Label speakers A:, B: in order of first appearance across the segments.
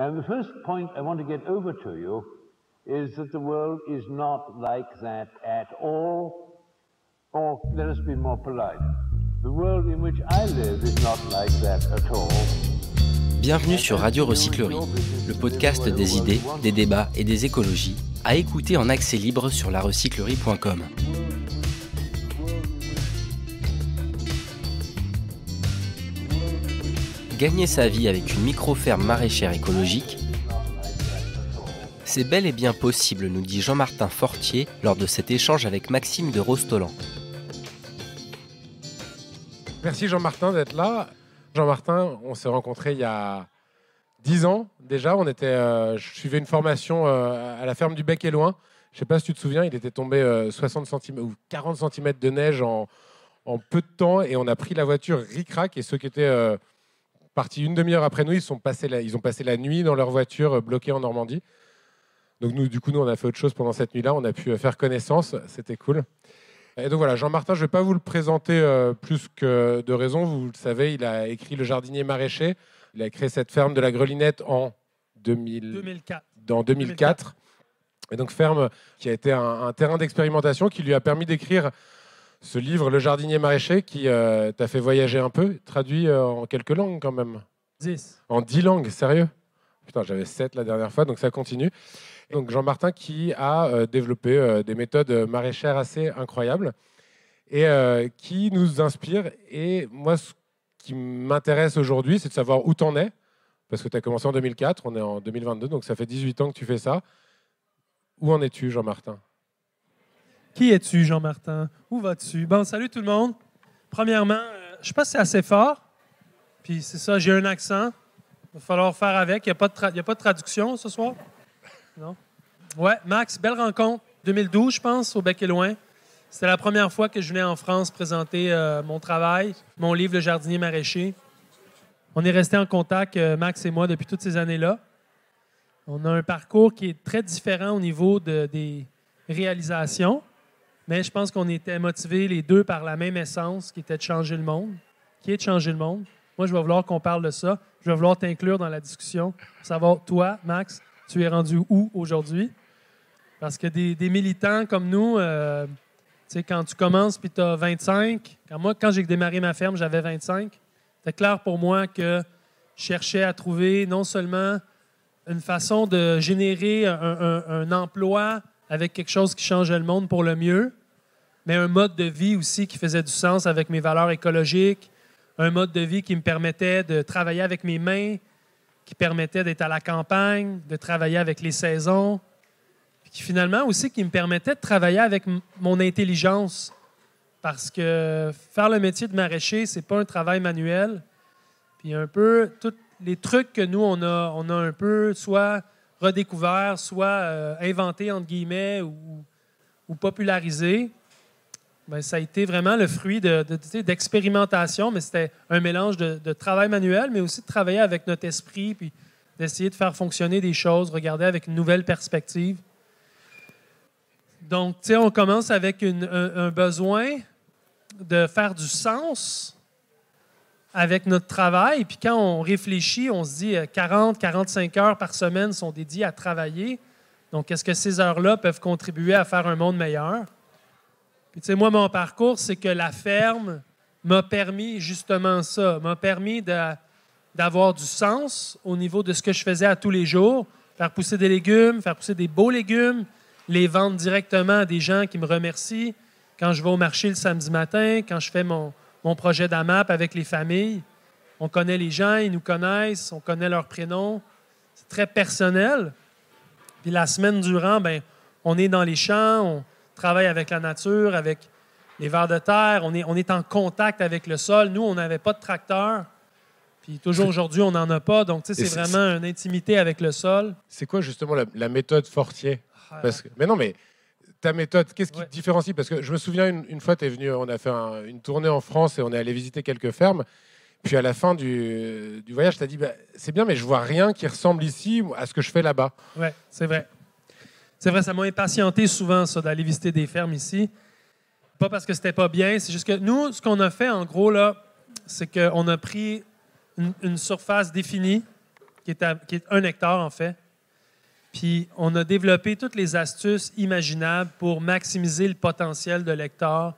A: And the first point I want to get over to you is that the world is not like that at all. Or let us be more polite. The world in which I live is not like that at all.
B: Le podcast des idées, des débats et des écologies, à écouter en. Gagner sa vie avec une micro-ferme maraîchère écologique, c'est bel et bien possible, nous dit Jean-Martin Fortier lors de cet échange avec Maxime de Rostolan.
C: Merci Jean-Martin d'être là. Jean-Martin, on s'est rencontrés il y a 10 ans déjà. On était, euh, je suivais une formation euh, à la ferme du Bec et Loin. Je ne sais pas si tu te souviens, il était tombé 60 euh, ou 40 cm de neige en, peu de temps et on a pris la voiture ric-rac et ceux qui étaient partis une demi-heure après nous, ils, sont passés la, ils ont passé la nuit dans leur voiture bloquée en Normandie. Donc nous, du coup, nous, on a fait autre chose pendant cette nuit-là. On a pu faire connaissance. C'était cool. Et donc voilà, Jean-Martin, je ne vais pas vous le présenter euh, plus que de raison. Vous le savez, il a écrit Le jardinier maraîcher. Il a créé cette ferme de la Grelinette en
D: 2004.
C: Dans 2004. Et donc ferme qui a été un, terrain d'expérimentation qui lui a permis d'écrire ce livre, Le jardinier maraîcher, qui euh, t'a fait voyager un peu, traduit euh, en quelques langues quand même.
D: Dix.
C: En dix langues, sérieux? Putain, j'avais sept la dernière fois, donc ça continue. Donc Jean-Martin qui a euh, développé des méthodes maraîchères assez incroyables et qui nous inspire. Et moi, ce qui m'intéresse aujourd'hui, c'est de savoir où tu en es, parce que tu as commencé en 2004, on est en 2022, donc ça fait 18 ans que tu fais ça. Où en es-tu, Jean-Martin?
D: Qui es-tu, Jean-Martin? Où vas-tu? Bon, salut tout le monde. Premièrement, je sais pas si c'est assez fort. Puis c'est ça, j'ai un accent. Il va falloir faire avec. Il n'y a, a, pas de traduction ce soir? Non? Ouais, Max, belle rencontre. 2012, je pense, au Bec et Loin. C'était la première fois que je venais en France présenter euh, mon travail, mon livre Le jardinier maraîcher. On est resté en contact, euh, Max et moi, depuis toutes ces années-là. On a un parcours qui est très différent au niveau de, des réalisations, mais je pense qu'on était motivés les deux par la même essence, qui était de changer le monde, qui est de changer le monde? Moi, je vais vouloir qu'on parle de ça. Je vais vouloir t'inclure dans la discussion, savoir, toi, Max, tu es rendu où aujourd'hui? Parce que des, militants comme nous, euh, quand tu commences puis tu as 25, quand moi, quand j'ai démarré ma ferme, j'avais 25, c'était clair pour moi que je cherchais à trouver non seulement une façon de générer un, emploi avec quelque chose qui changeait le monde pour le mieux, mais un mode de vie aussi qui faisait du sens avec mes valeurs écologiques, un mode de vie qui me permettait de travailler avec mes mains, qui permettait d'être à la campagne, de travailler avec les saisons, puis qui finalement aussi qui me permettait de travailler avec mon intelligence. Parce que faire le métier de maraîcher, c'est pas un travail manuel. Puis un peu, tous les trucs que nous, on a, on a un peu soit redécouverts, soit euh, inventés, entre guillemets, ou, ou popularisés, ben, ça a été vraiment le fruit d'expérimentation, mais c'était un mélange de, travail manuel, mais aussi de travailler avec notre esprit, puis d'essayer de faire fonctionner des choses, regarder avec une nouvelle perspective. Donc, tu sais, on commence avec un, besoin de faire du sens avec notre travail. Puis quand on réfléchit, on se dit 40, euh, 45 heures par semaine sont dédiées à travailler. Donc, est-ce que ces heures-là peuvent contribuer à faire un monde meilleur? Puis, tu sais, moi, mon parcours, c'est que la ferme m'a permis justement ça, m'a permis d'avoir du sens au niveau de ce que je faisais à tous les jours, faire pousser des légumes, faire pousser des beaux légumes, les vendre directement à des gens qui me remercient. Quand je vais au marché le samedi matin, quand je fais mon, mon projet d'AMAP avec les familles, on connaît les gens, ils nous connaissent, on connaît leurs prénoms. C'est très personnel. Puis la semaine durant, ben, on est dans les champs, on, travaille avec la nature, avec les vers de terre, on est, on est en contact avec le sol. Nous, on n'avait pas de tracteur. Puis toujours aujourd'hui, on n'en a pas. Donc, tu sais, c'est vraiment une intimité avec le sol.
C: C'est quoi justement la, méthode Fortier? Ah, Parce que, Mais non, mais ta méthode, qu'est-ce qui te différencie? Parce que je me souviens une, fois, tu es venu, on a fait une tournée en France et on est allé visiter quelques fermes. Puis à la fin du, du voyage, tu as dit bah, c'est bien, mais je vois rien qui ressemble ici à ce que je fais là-bas.
D: Oui, c'est vrai. C'est vrai, ça m'a impatienté souvent, ça, d'aller visiter des fermes ici. Pas parce que c'était pas bien, c'est juste que nous, ce qu'on a fait, en gros, là, c'est qu'on a pris une, surface définie, qui est, qui est un hectare en fait. Puis on a développé toutes les astuces imaginables pour maximiser le potentiel de l'hectare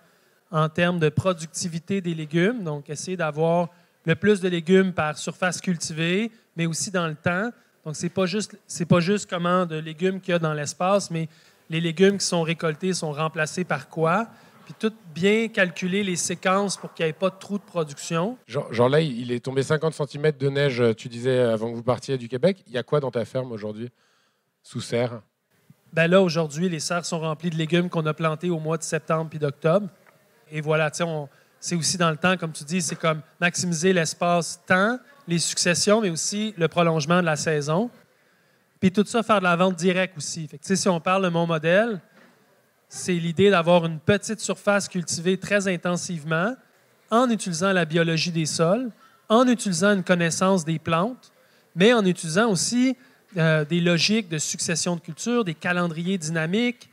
D: en termes de productivité des légumes. Donc, essayer d'avoir le plus de légumes par surface cultivée, mais aussi dans le temps. Donc, ce n'est pas, juste, pas juste comment de légumes qu'il y a dans l'espace, mais les légumes qui sont récoltés sont remplacés par quoi? Puis tout bien calculer les séquences pour qu'il n'y ait pas de trou de production.
C: Genre, là, il est tombé 50 cm de neige, tu disais, avant que vous partiez du Québec. Il y a quoi dans ta ferme aujourd'hui, sous serre?
D: Ben là, aujourd'hui, les serres sont remplies de légumes qu'on a plantés au mois de septembre puis d'octobre. Et voilà, c'est aussi dans le temps, comme tu dis, c'est comme maximiser l'espace-temps, les successions, mais aussi le prolongement de la saison. Puis tout ça, faire de la vente directe aussi. Fait si on parle de mon modèle, c'est l'idée d'avoir une petite surface cultivée très intensivement en utilisant la biologie des sols, en utilisant une connaissance des plantes, mais en utilisant aussi euh, des logiques de succession de culture, des calendriers dynamiques,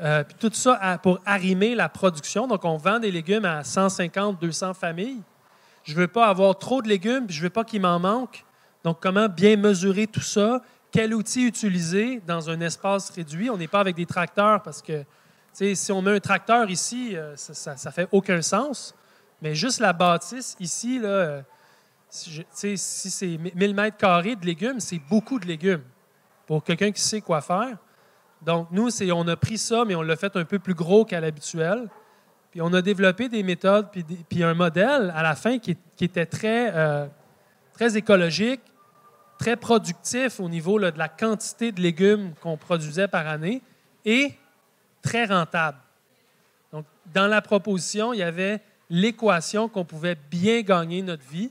D: euh, puis tout ça pour arrimer la production. Donc, on vend des légumes à 150, 200 familles. Je ne veux pas avoir trop de légumes, puis je ne veux pas qu'il m'en manque. Donc, comment bien mesurer tout ça? Quel outil utiliser dans un espace réduit? On n'est pas avec des tracteurs parce que si on met un tracteur ici, euh, ça ne fait aucun sens. Mais juste la bâtisse ici, là, si, si c'est 1000 mètres carrés de légumes, c'est beaucoup de légumes pour quelqu'un qui sait quoi faire. Donc, nous, on a pris ça, mais on l'a fait un peu plus gros qu'à l'habituel. Puis on a développé des méthodes, puis, un modèle à la fin qui, était très, euh, très écologique, très productif au niveau de la quantité de légumes qu'on produisait par année et très rentable. Donc, dans la proposition, il y avait l'équation qu'on pouvait bien gagner notre vie.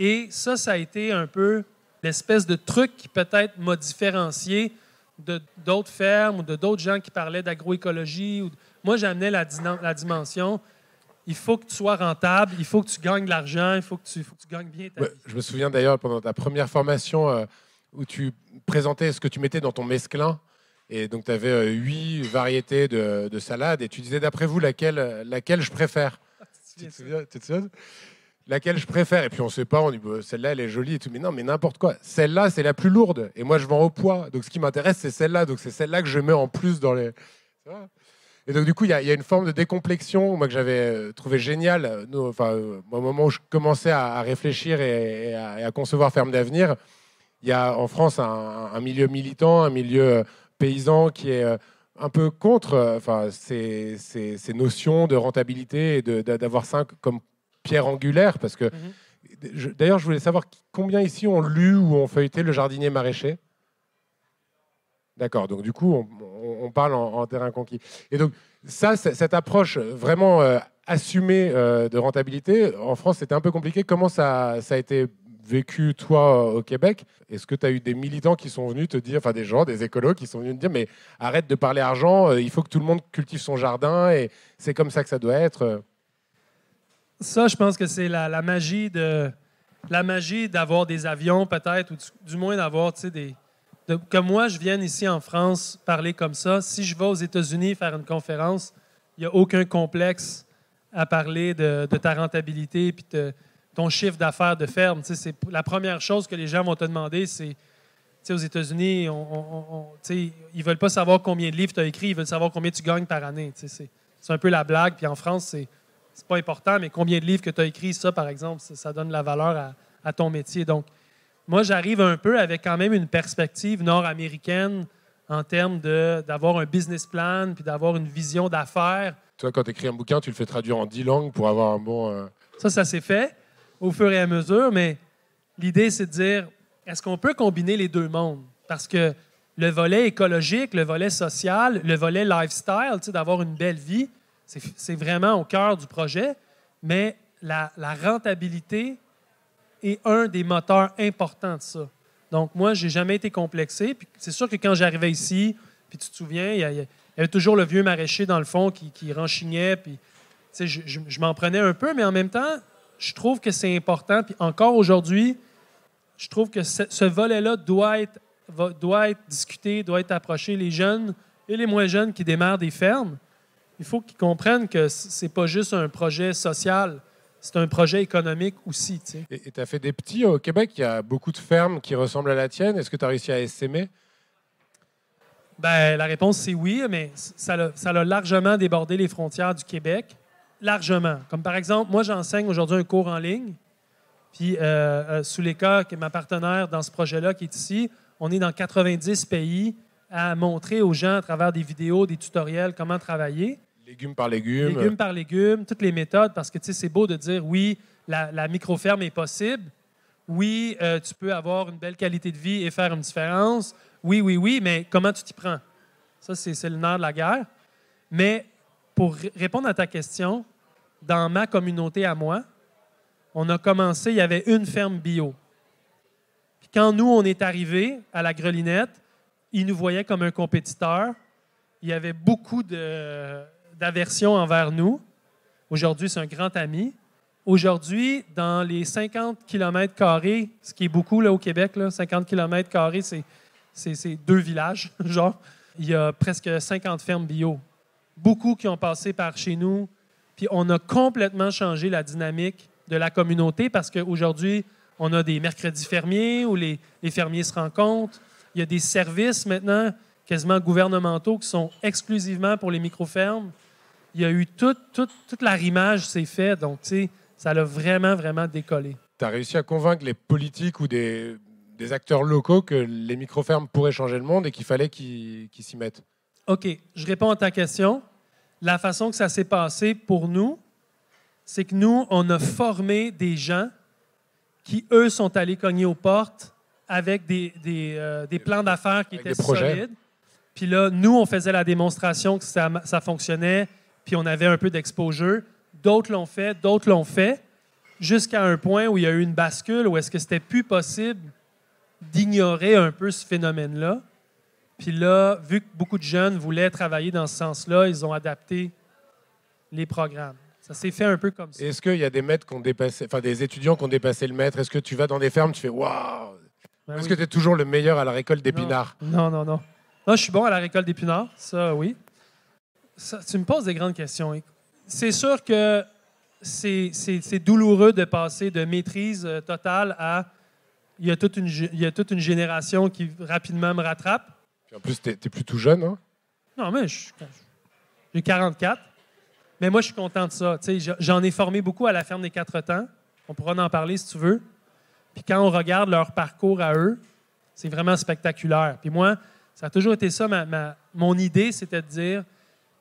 D: Et ça, ça a été un peu l'espèce de truc qui peut-être m'a différencié d'autres fermes ou de d'autres gens qui parlaient d'agroécologie. Moi, j'amenais la, la, dimension il faut que tu sois rentable, il faut que tu gagnes de l'argent, il faut que tu, gagnes bien ta vie.
C: Je me souviens d'ailleurs pendant ta première formation euh, où tu présentais ce que tu mettais dans ton mesclin. Et donc, tu avais euh, huit variétés de, de salades et tu disais, d'après vous, laquelle, laquelle je préfère? Tu te souviens, laquelle je préfère. Et puis on ne sait pas, on dit bah, celle-là elle est jolie et tout. Mais non, mais n'importe quoi. Celle-là c'est la plus lourde. Et moi je vends au poids. Donc ce qui m'intéresse c'est celle-là. Donc c'est celle-là que je mets en plus dans les. Et donc du coup il y, a une forme de décomplexion moi que j'avais euh, trouvé géniale. enfin, euh, au moment où je commençais à, réfléchir et, à, concevoir Ferme d'avenir, il y a en France un, milieu militant, un milieu euh, paysan qui est un peu contre ces, ces, notions de rentabilité et d'avoir ça comme pierre angulaire Parce que, mhm. d'ailleurs, je voulais savoir combien ici ont lu ou ont feuilleté Le jardinier maraîcher D'accord, donc du coup, on, parle en, terrain conquis. Et donc, ça, cette approche vraiment euh, assumée euh, de rentabilité, en France, c'était un peu compliqué. Comment ça, ça a été vécu, toi, au Québec? Est-ce que tu as eu des militants qui sont venus te dire, enfin des gens, des écolos qui sont venus te dire, mais arrête de parler argent, euh, il faut que tout le monde cultive son jardin et c'est comme ça que ça doit être
D: ça, je pense que c'est la, magie de la magie d'avoir des avions, peut-être, ou du, moins d'avoir, des. que moi, je vienne ici en France parler comme ça. Si je vais aux États-Unis faire une conférence, il n'y a aucun complexe à parler de, ta rentabilité et de ton chiffre d'affaires de ferme. C'est la première chose que les gens vont te demander, c'est aux États-Unis, on, ils ne veulent pas savoir combien de livres tu as écrit, ils veulent savoir combien tu gagnes par année. C'est un peu la blague. Puis en France, c'est c'est pas important, mais combien de livres que tu as écrits, ça, par exemple, ça, donne la valeur à, ton métier. Donc, moi, j'arrive un peu avec quand même une perspective nord-américaine en termes d'avoir un business plan, puis d'avoir une vision d'affaires.
C: Toi, quand tu écris un bouquin, tu le fais traduire en dix langues pour avoir un bon... Euh,
D: ça, ça s'est fait au fur et à mesure, mais l'idée, c'est de dire, est-ce qu'on peut combiner les deux mondes? Parce que le volet écologique, le volet social, le volet lifestyle, d'avoir une belle vie, c'est vraiment au cœur du projet, mais la, rentabilité est un des moteurs importants de ça. Donc, moi, je n'ai jamais été complexé. c'est sûr que quand j'arrivais ici, puis tu te souviens, il y, avait toujours le vieux maraîcher dans le fond qui, qui renchignait. Puis, je, je, m'en prenais un peu, mais en même temps, je trouve que c'est important. Puis encore aujourd'hui, je trouve que ce, ce volet-là doit être, doit être discuté, doit être approché. Les jeunes et les moins jeunes qui démarrent des fermes, il faut qu'ils comprennent que ce n'est pas juste un projet social. c'est un projet économique aussi. tu sais.
C: Et tu as fait des petits au Québec, il y a beaucoup de fermes qui ressemblent à la tienne. Est-ce que tu as réussi à essaimer
D: Ben, la réponse, c'est oui, mais ça a, ça a largement débordé les frontières du Québec. Largement. Comme par exemple, moi, j'enseigne aujourd'hui un cours en ligne. Puis, euh, euh, cas, qui est ma partenaire dans ce projet-là, qui est ici, on est dans 90 pays à montrer aux gens à travers des vidéos, des tutoriels, comment travailler.
C: Légumes par légumes.
D: Légumes par légumes, toutes les méthodes, parce que c'est beau de dire oui, la, la micro-ferme est possible. Oui, euh, tu peux avoir une belle qualité de vie et faire une différence. Oui, oui, oui, mais comment tu t'y prends? Ça, c'est le nerf de la guerre. Mais pour répondre à ta question, dans ma communauté à moi, on a commencé, il y avait une ferme bio. Puis quand nous, on est arrivés à la grelinette, ils nous voyaient comme un compétiteur. Il y avait beaucoup de- d'aversion envers nous. Aujourd'hui, c'est un grand ami. Aujourd'hui, dans les 50 km, ce qui est beaucoup là, au Québec, là, 50 km, c'est c'est- deux villages, genre. Il y a presque 50 fermes bio. Beaucoup qui ont passé par chez nous. Puis on a complètement changé la dynamique de la communauté parce qu'aujourd'hui, on a des mercredis fermiers où les, les fermiers se rencontrent. Il y a des services maintenant, quasiment gouvernementaux, qui sont exclusivement pour les micro-fermes. Il y a eu tout, tout, toute l'arrimage s'est fait. Donc, tu sais, ça a vraiment, vraiment décollé.
C: Tu as réussi à convaincre les politiques ou des, des acteurs locaux que les micro-fermes pourraient changer le monde et qu'il fallait qu'ils s'y mettent?
D: OK, je réponds à ta question. La façon que ça s'est passé pour nous, c'est que nous, on a formé des gens qui, eux, sont allés cogner aux portes avec des, des, euh, des plans d'affaires qui
C: Avec
D: étaient solides. Puis là, nous, on faisait la démonstration que ça, ça fonctionnait, puis on avait un peu d'exposure. D'autres l'ont fait, d'autres l'ont fait, jusqu'à un point où il y a eu une bascule, où est-ce que c'était plus possible d'ignorer un peu ce phénomène-là. Puis là, vu que beaucoup de jeunes voulaient travailler dans ce sens-là, ils ont adapté les programmes. Ça s'est fait un peu comme ça.
C: Est-ce qu'il y a des maîtres qui ont dépassé, enfin des étudiants qui ont dépassé le maître? Est-ce que tu vas dans des fermes, tu fais waouh
D: Ben
C: Est-ce
D: oui.
C: que tu es toujours le meilleur à la récolte d'épinards?
D: Non, non, non. Non, je suis bon à la récolte d'épinards, ça, oui. Ça, tu me poses des grandes questions. C'est sûr que c'est douloureux de passer de maîtrise euh, totale à. Il y, a toute une, il y a toute une génération qui rapidement me rattrape.
C: Puis En plus, tu es, plus tout jeune. Hein?
D: Non, mais j'ai 44. Mais moi, je suis content de ça. J'en ai formé beaucoup à la ferme des quatre temps. On pourra en parler si tu veux. Puis quand on regarde leur parcours à eux, c'est vraiment spectaculaire. Puis moi, ça a toujours été ça. ma- ma- mon idée, c'était de dire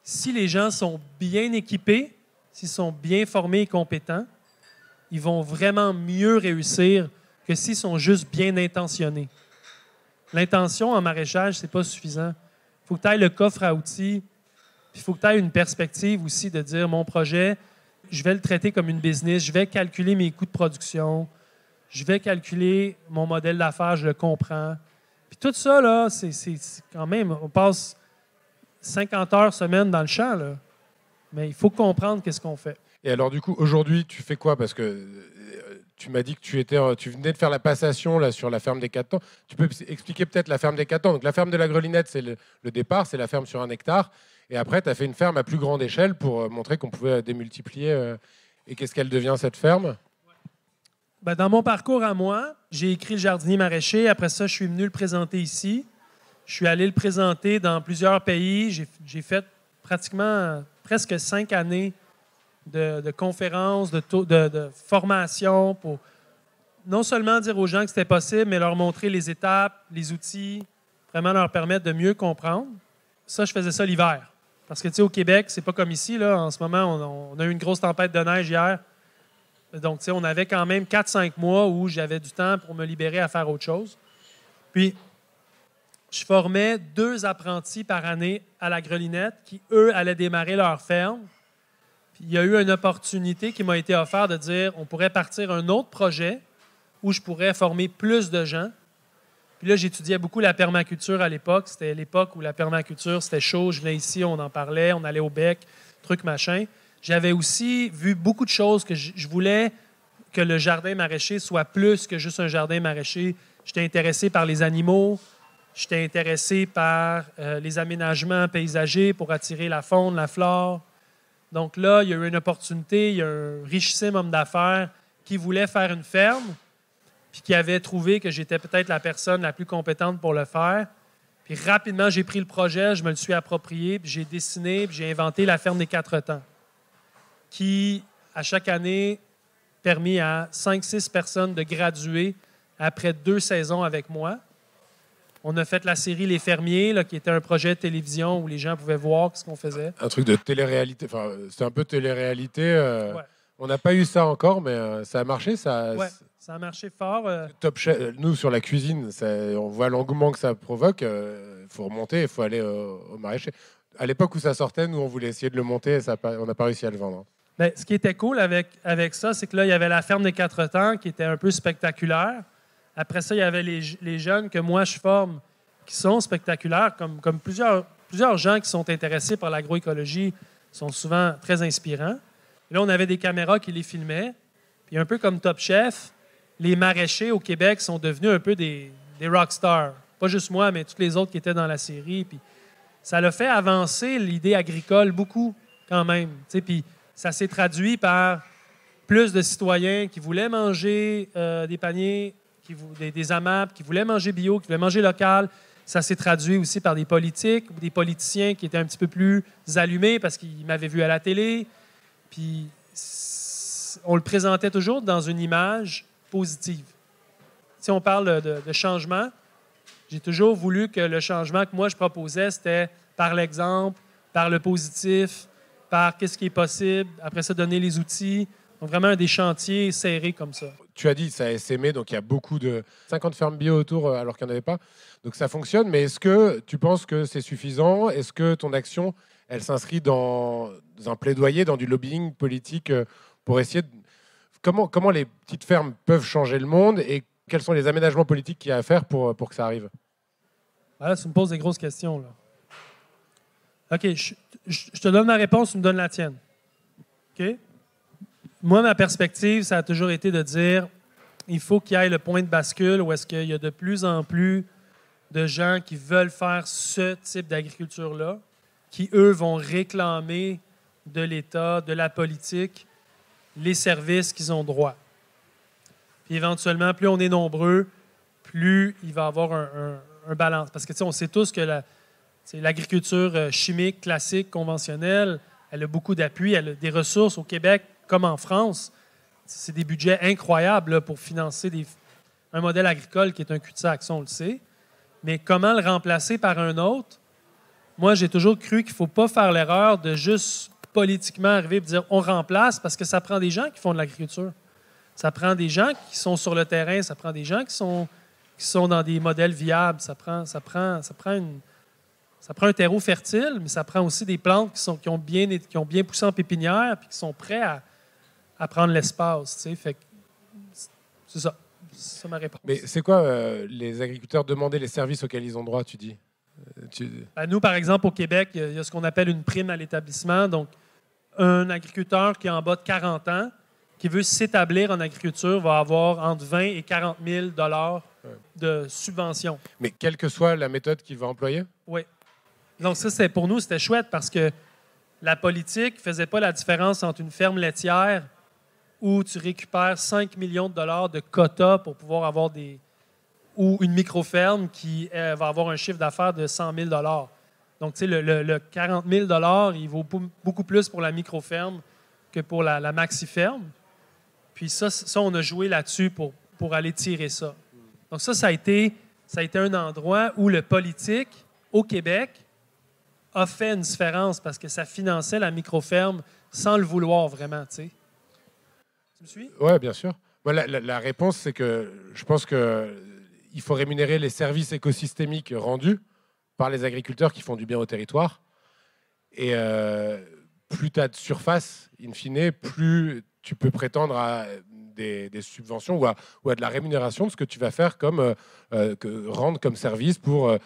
D: si les gens sont bien équipés, s'ils sont bien formés et compétents, ils vont vraiment mieux réussir que s'ils sont juste bien intentionnés. L'intention en maraîchage, c'est pas suffisant. Il faut que tu ailles le coffre à outils, il faut que tu aies une perspective aussi de dire mon projet, je vais le traiter comme une business, je vais calculer mes coûts de production, je vais calculer mon modèle d'affaires, je le comprends. Puis tout ça, là, c'est quand même, on passe 50 heures semaine dans le champ, là. Mais il faut comprendre qu'est-ce qu'on fait.
C: Et alors, du coup, aujourd'hui, tu fais quoi? Parce que euh, tu m'as dit que tu, étais, euh, tu venais de faire la passation là, sur la ferme des quatre temps. Tu peux expliquer peut-être la ferme des quatre temps. Donc, la ferme de la Grelinette, c'est le, le départ, c'est la ferme sur un hectare. Et après, tu as fait une ferme à plus grande échelle pour euh, montrer qu'on pouvait démultiplier. euh, et qu'est-ce qu'elle devient, cette ferme?
D: Ben, dans mon parcours à moi, j'ai écrit le jardinier maraîcher. Après ça, je suis venu le présenter ici. Je suis allé le présenter dans plusieurs pays. J'ai- fait pratiquement presque cinq années de, conférences, de, taux- de, de formation pour non seulement dire aux gens que c'était possible, mais leur montrer les étapes, les outils, vraiment leur permettre de mieux comprendre. Ça, je faisais ça l'hiver. Parce que, tu sais, au Québec, c'est pas comme ici. Là. En ce moment, on- on a eu une grosse tempête de neige hier. Donc, tu sais, on avait quand même 4-5 mois où j'avais du temps pour me libérer à faire autre chose. Puis, je formais deux apprentis par année à la grelinette qui, eux, allaient démarrer leur ferme. Puis, il y a eu une opportunité qui m'a été offerte de dire on pourrait partir un autre projet où je pourrais former plus de gens. Puis là, j'étudiais beaucoup la permaculture à l'époque. C'était l'époque où la permaculture, c'était chaud. Je venais ici, on en parlait, on allait au bec, truc machin. J'avais aussi vu beaucoup de choses que je, voulais que le jardin maraîcher soit plus que juste un jardin maraîcher. J'étais intéressé par les animaux, j'étais intéressé par euh, les aménagements paysagers pour attirer la faune, la flore. Donc là, il y a eu une opportunité, il y a un richissime homme d'affaires qui voulait faire une ferme, puis qui avait trouvé que j'étais peut-être la personne la plus compétente pour le faire. Puis rapidement, j'ai pris le projet, je me le suis approprié, puis j'ai dessiné, puis j'ai inventé la ferme des quatre temps, qui, à chaque année, permis à 5-6 personnes de graduer après deux saisons avec moi. On a fait la série Les Fermiers, là, qui était un projet de télévision où les gens pouvaient voir ce qu'on faisait.
C: Un truc de télé-réalité. Enfin, c'est un peu télé-réalité. euh,
D: Ouais.
C: On n'a pas eu ça encore, mais euh, ça a marché. Ça,
D: Ouais, ça a marché fort. euh,
C: Top Chef, nous sur la cuisine, ça- on voit l'engouement que ça provoque. Il faut remonter, il faut aller au, maraîcher. À l'époque où ça sortait, nous on voulait essayer de le monter, et ça on n'a pas réussi à le vendre.
D: Ben, ce qui était cool avec, avec ça, c'est que là, il y avait la ferme des quatre temps qui était un peu spectaculaire. Après ça, il y avait les, les jeunes que moi je forme qui sont spectaculaires, comme, comme plusieurs, plusieurs gens qui sont intéressés par l'agroécologie sont souvent très inspirants. Là, on avait des caméras qui les filmaient. Puis un peu comme Top Chef, les maraîchers au Québec sont devenus un peu des, des rock stars. Pas juste moi, mais tous les autres qui étaient dans la série. Puis ça l'a fait avancer l'idée agricole beaucoup quand même. Tu sais, Puis ça s'est traduit par plus de citoyens qui voulaient manger euh, des paniers, des, des AMAP, qui voulaient manger bio, qui voulaient manger local. Ça s'est traduit aussi par des politiques ou des politiciens qui étaient un petit peu plus allumés parce qu'ils m'avaient vu à la télé. Puis on le présentait toujours dans une image positive. Si on parle de, de changement, j'ai toujours voulu que le changement que moi je proposais, c'était par l'exemple, par le positif, par qu'est-ce qui est possible, après ça, donner les outils. Donc, vraiment des chantiers serrés comme ça.
C: Tu as dit, ça a essaimé, donc il y a beaucoup de 50 fermes bio autour euh, alors qu'il n'y en avait pas. Donc ça fonctionne, mais est-ce que tu penses que c'est suffisant? Est-ce que ton action, elle s'inscrit dans un plaidoyer, dans du lobbying politique euh, pour essayer de... Comment, comment les petites fermes peuvent changer le monde et quels sont les aménagements politiques qu'il y a à faire pour, pour que ça arrive?
D: Voilà, tu me poses des grosses questions. Là. OK, je, je- je te donne ma réponse, tu me donnes la tienne. OK? Moi, ma perspective, ça a toujours été de dire il faut qu'il y ait le point de bascule où est-ce qu'il y a de plus en plus de gens qui veulent faire ce type d'agriculture-là, qui, eux, vont réclamer de l'État, de la politique, les services qu'ils ont droit. Puis éventuellement, plus on est nombreux, plus il va y avoir un, un- balance. Parce que tu sais, on sait tous que l'agriculture euh, chimique, classique, conventionnelle, elle a beaucoup d'appui, elle a des ressources au Québec comme en France. C'est des budgets incroyables pour financer un modèle agricole qui est un cul-de-sac, on le sait. Mais comment le remplacer par un autre? Moi, j'ai toujours cru qu'il ne faut pas faire l'erreur de juste politiquement arriver et dire on remplace parce que ça prend des gens qui font de l'agriculture. Ça prend des gens qui sont sur le terrain, ça prend des gens qui sont, qui sont dans des modèles viables, ça prend, ça prend, ça prend, une, ça prend un terreau fertile, mais ça prend aussi des plantes qui, sont, qui, ont, bien, qui ont bien poussé en pépinière puis qui sont prêts à, à prendre l'espace. tu sais. Fait C'est ça. C'est ça ma réponse.
C: Mais c'est quoi euh, les agriculteurs demander les services auxquels ils ont droit, tu dis? Euh, tu-
D: Ben, nous, par exemple, au Québec, il y a- il y, a ce qu'on appelle une prime à l'établissement. Donc, un agriculteur qui est en bas de 40 ans, qui veut s'établir en agriculture, va avoir entre 20 et 40 000 dollars de subvention.
C: Mais quelle que soit la méthode qu'il va employer?
D: Oui. Donc, ça, c'est, pour nous, c'était chouette parce que la politique ne faisait pas la différence entre une ferme laitière où tu récupères 5 millions de dollars de quotas pour pouvoir avoir des. ou une micro-ferme qui euh, va avoir un chiffre d'affaires de 100 000 dollars. Donc, tu sais, le, le- le 40 000 dollars, il vaut beaucoup plus pour la micro-ferme que pour la, la maxi-ferme. Puis ça, ça, on a joué là-dessus pour, pour aller tirer ça. Donc ça, ça a, été, ça a été un endroit où le politique, au Québec, a fait une différence parce que ça finançait la micro-ferme sans le vouloir vraiment, tu sais. Tu?
C: Oui, bien sûr. Moi, la, réponse, c'est que je pense qu'il faut rémunérer les services écosystémiques rendus par les agriculteurs qui font du bien au territoire. Et euh, plus tu as de surface, in fine, plus tu peux prétendre à des, subventions ou à, de la rémunération de ce que tu vas faire comme euh, euh, rendre comme service pour euh,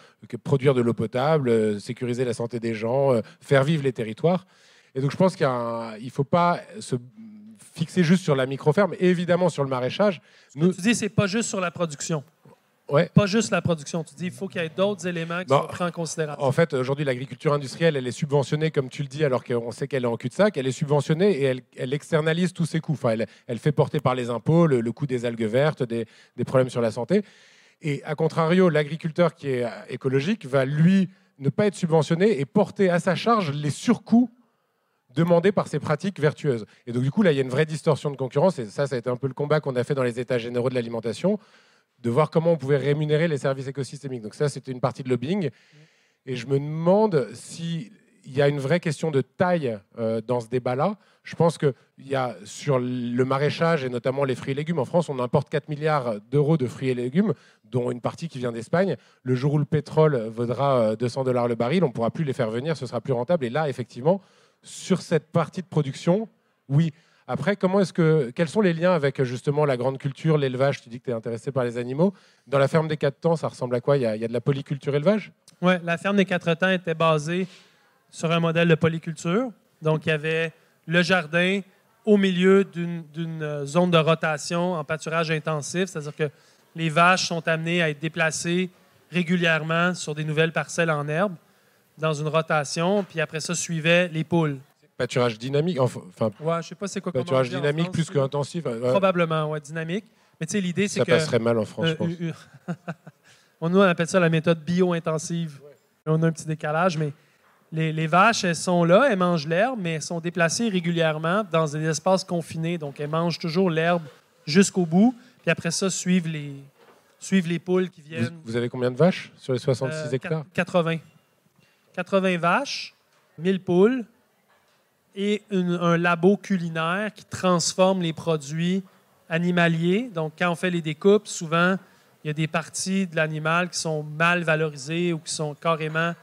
C: produire de l'eau potable, euh, sécuriser la santé des gens, euh, faire vivre les territoires. Et donc je pense qu'il ne faut pas se fixer juste sur la micro-ferme, et évidemment sur le maraîchage. Nous,
D: Tu dis c'est pas juste sur la production.
C: Ouais.
D: Pas juste la production. Tu dis il faut qu'il y ait d'autres éléments qui
C: Bon,
D: soient pris en considération.
C: En fait, aujourd'hui, l'agriculture industrielle, elle est subventionnée, comme tu le dis, alors qu'on sait qu'elle est en cul-de-sac. Elle est subventionnée et elle, elle externalise tous ses coûts. Enfin, elle, elle fait porter par les impôts le, le coût des algues vertes, des, des problèmes sur la santé. Et à contrario, l'agriculteur qui est écologique va, lui, ne pas être subventionné et porter à sa charge les surcoûts demandés par ces pratiques vertueuses. Et donc, du coup, là, il y a une vraie distorsion de concurrence. Et ça, ça a été un peu le combat qu'on a fait dans les états généraux de l'alimentation, de voir comment on pouvait rémunérer les services écosystémiques. Donc ça, c'était une partie de lobbying. Et je me demande s'il y a une vraie question de taille euh, dans ce débat-là. Je pense qu'il y a sur le maraîchage et notamment les fruits et légumes. En France, on importe 4 milliards d'euros de fruits et légumes, dont une partie qui vient d'Espagne. Le jour où le pétrole vaudra euh, 200 dollars le baril, on ne pourra plus les faire venir, ce sera plus rentable. Et là, effectivement, sur cette partie de production, oui. Après, comment est-ce que, quels sont les liens avec justement la grande culture, l'élevage? Tu dis que tu es intéressé par les animaux. Dans la ferme des quatre temps, ça ressemble à quoi? Il y, a, il y a de la polyculture élevage?
D: Ouais, la ferme des quatre temps était basée sur un modèle de polyculture. Donc, il y avait le jardin au milieu d'une d'une zone de rotation en pâturage intensif, c'est-à-dire que les vaches sont amenées à être déplacées régulièrement sur des nouvelles parcelles en herbe dans une rotation, puis après ça suivaient les poules.
C: Pâturage dynamique, enfin,
D: Ouais, je sais pas c'est quoi
C: pâturage dynamique
D: France,
C: plus qu'intensif. ouais.
D: Probablement, ouais, dynamique. Mais tu sais, l'idée, c'est
C: Ça
D: que...
C: passerait mal en France, je
D: Euh,
C: pense.
D: euh, euh, on nous on appelle ça la méthode bio-intensive. On a un petit décalage, mais les, les vaches, elles sont là, elles mangent l'herbe, mais elles sont déplacées régulièrement dans des espaces confinés. Donc, elles mangent toujours l'herbe jusqu'au bout. Puis après ça, suivent les, suivent les poules qui viennent.
C: vous avez combien de vaches sur les 66
D: Euh,
C: hectares?
D: 80. 80 vaches, 1000 poules et un labo culinaire qui transforme les produits animaliers. Donc, quand on fait les découpes, souvent, il y a des parties de l'animal qui sont mal valorisées ou qui sont carrément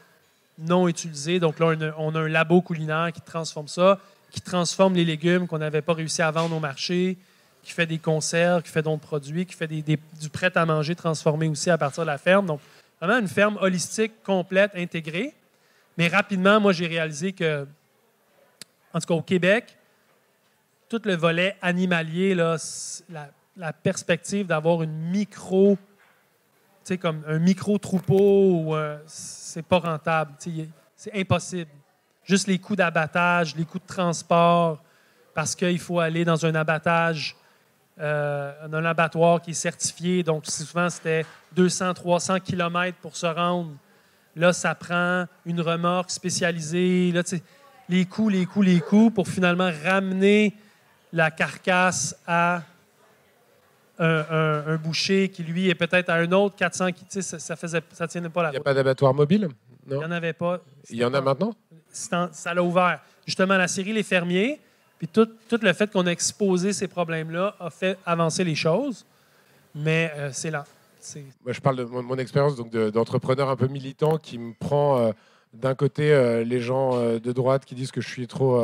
D: non utilisées. Donc là, on a, un labo culinaire qui transforme ça, qui transforme les légumes qu'on n'avait pas réussi à vendre au marché, qui fait des conserves, qui fait d'autres produits, qui fait du prêt-à-manger transformé aussi à partir de la ferme. Donc, vraiment une ferme holistique, complète, intégrée. Mais rapidement, moi, j'ai réalisé que, en tout cas au Québec, tout le volet animalier, la, perspective d'avoir micro, tu sais, comme un micro-troupeau, ou, euh, c'est pas rentable. C'est impossible. Juste les coûts d'abattage, les coûts de transport, parce qu'il faut aller dans un abattage, euh, un abattoir qui est certifié. Donc, souvent, c'était 200, 300 kilomètres pour se rendre. Là, ça prend une remorque spécialisée. Là, les coûts, les coûts, les coûts pour finalement ramener la carcasse à un, un- un boucher qui, lui, est peut-être à un autre 400. qui- tu sais, Ça, ça faisait, ça tienne pas la
C: Il n'y a
D: route.
C: pas d'abattoir mobile?
D: Il
C: Non
D: n'y en avait pas.
C: Il y en a maintenant?
D: en- ça l'a ouvert. Justement, la série Les Fermiers, puis tout, tout le fait qu'on a exposé ces problèmes-là a fait avancer les choses, mais euh, c'est lent.
C: Moi, je parle de mon, expérience d'entrepreneur un peu militant qui me prend euh, d'un côté euh, les gens euh, de droite qui disent que je suis trop,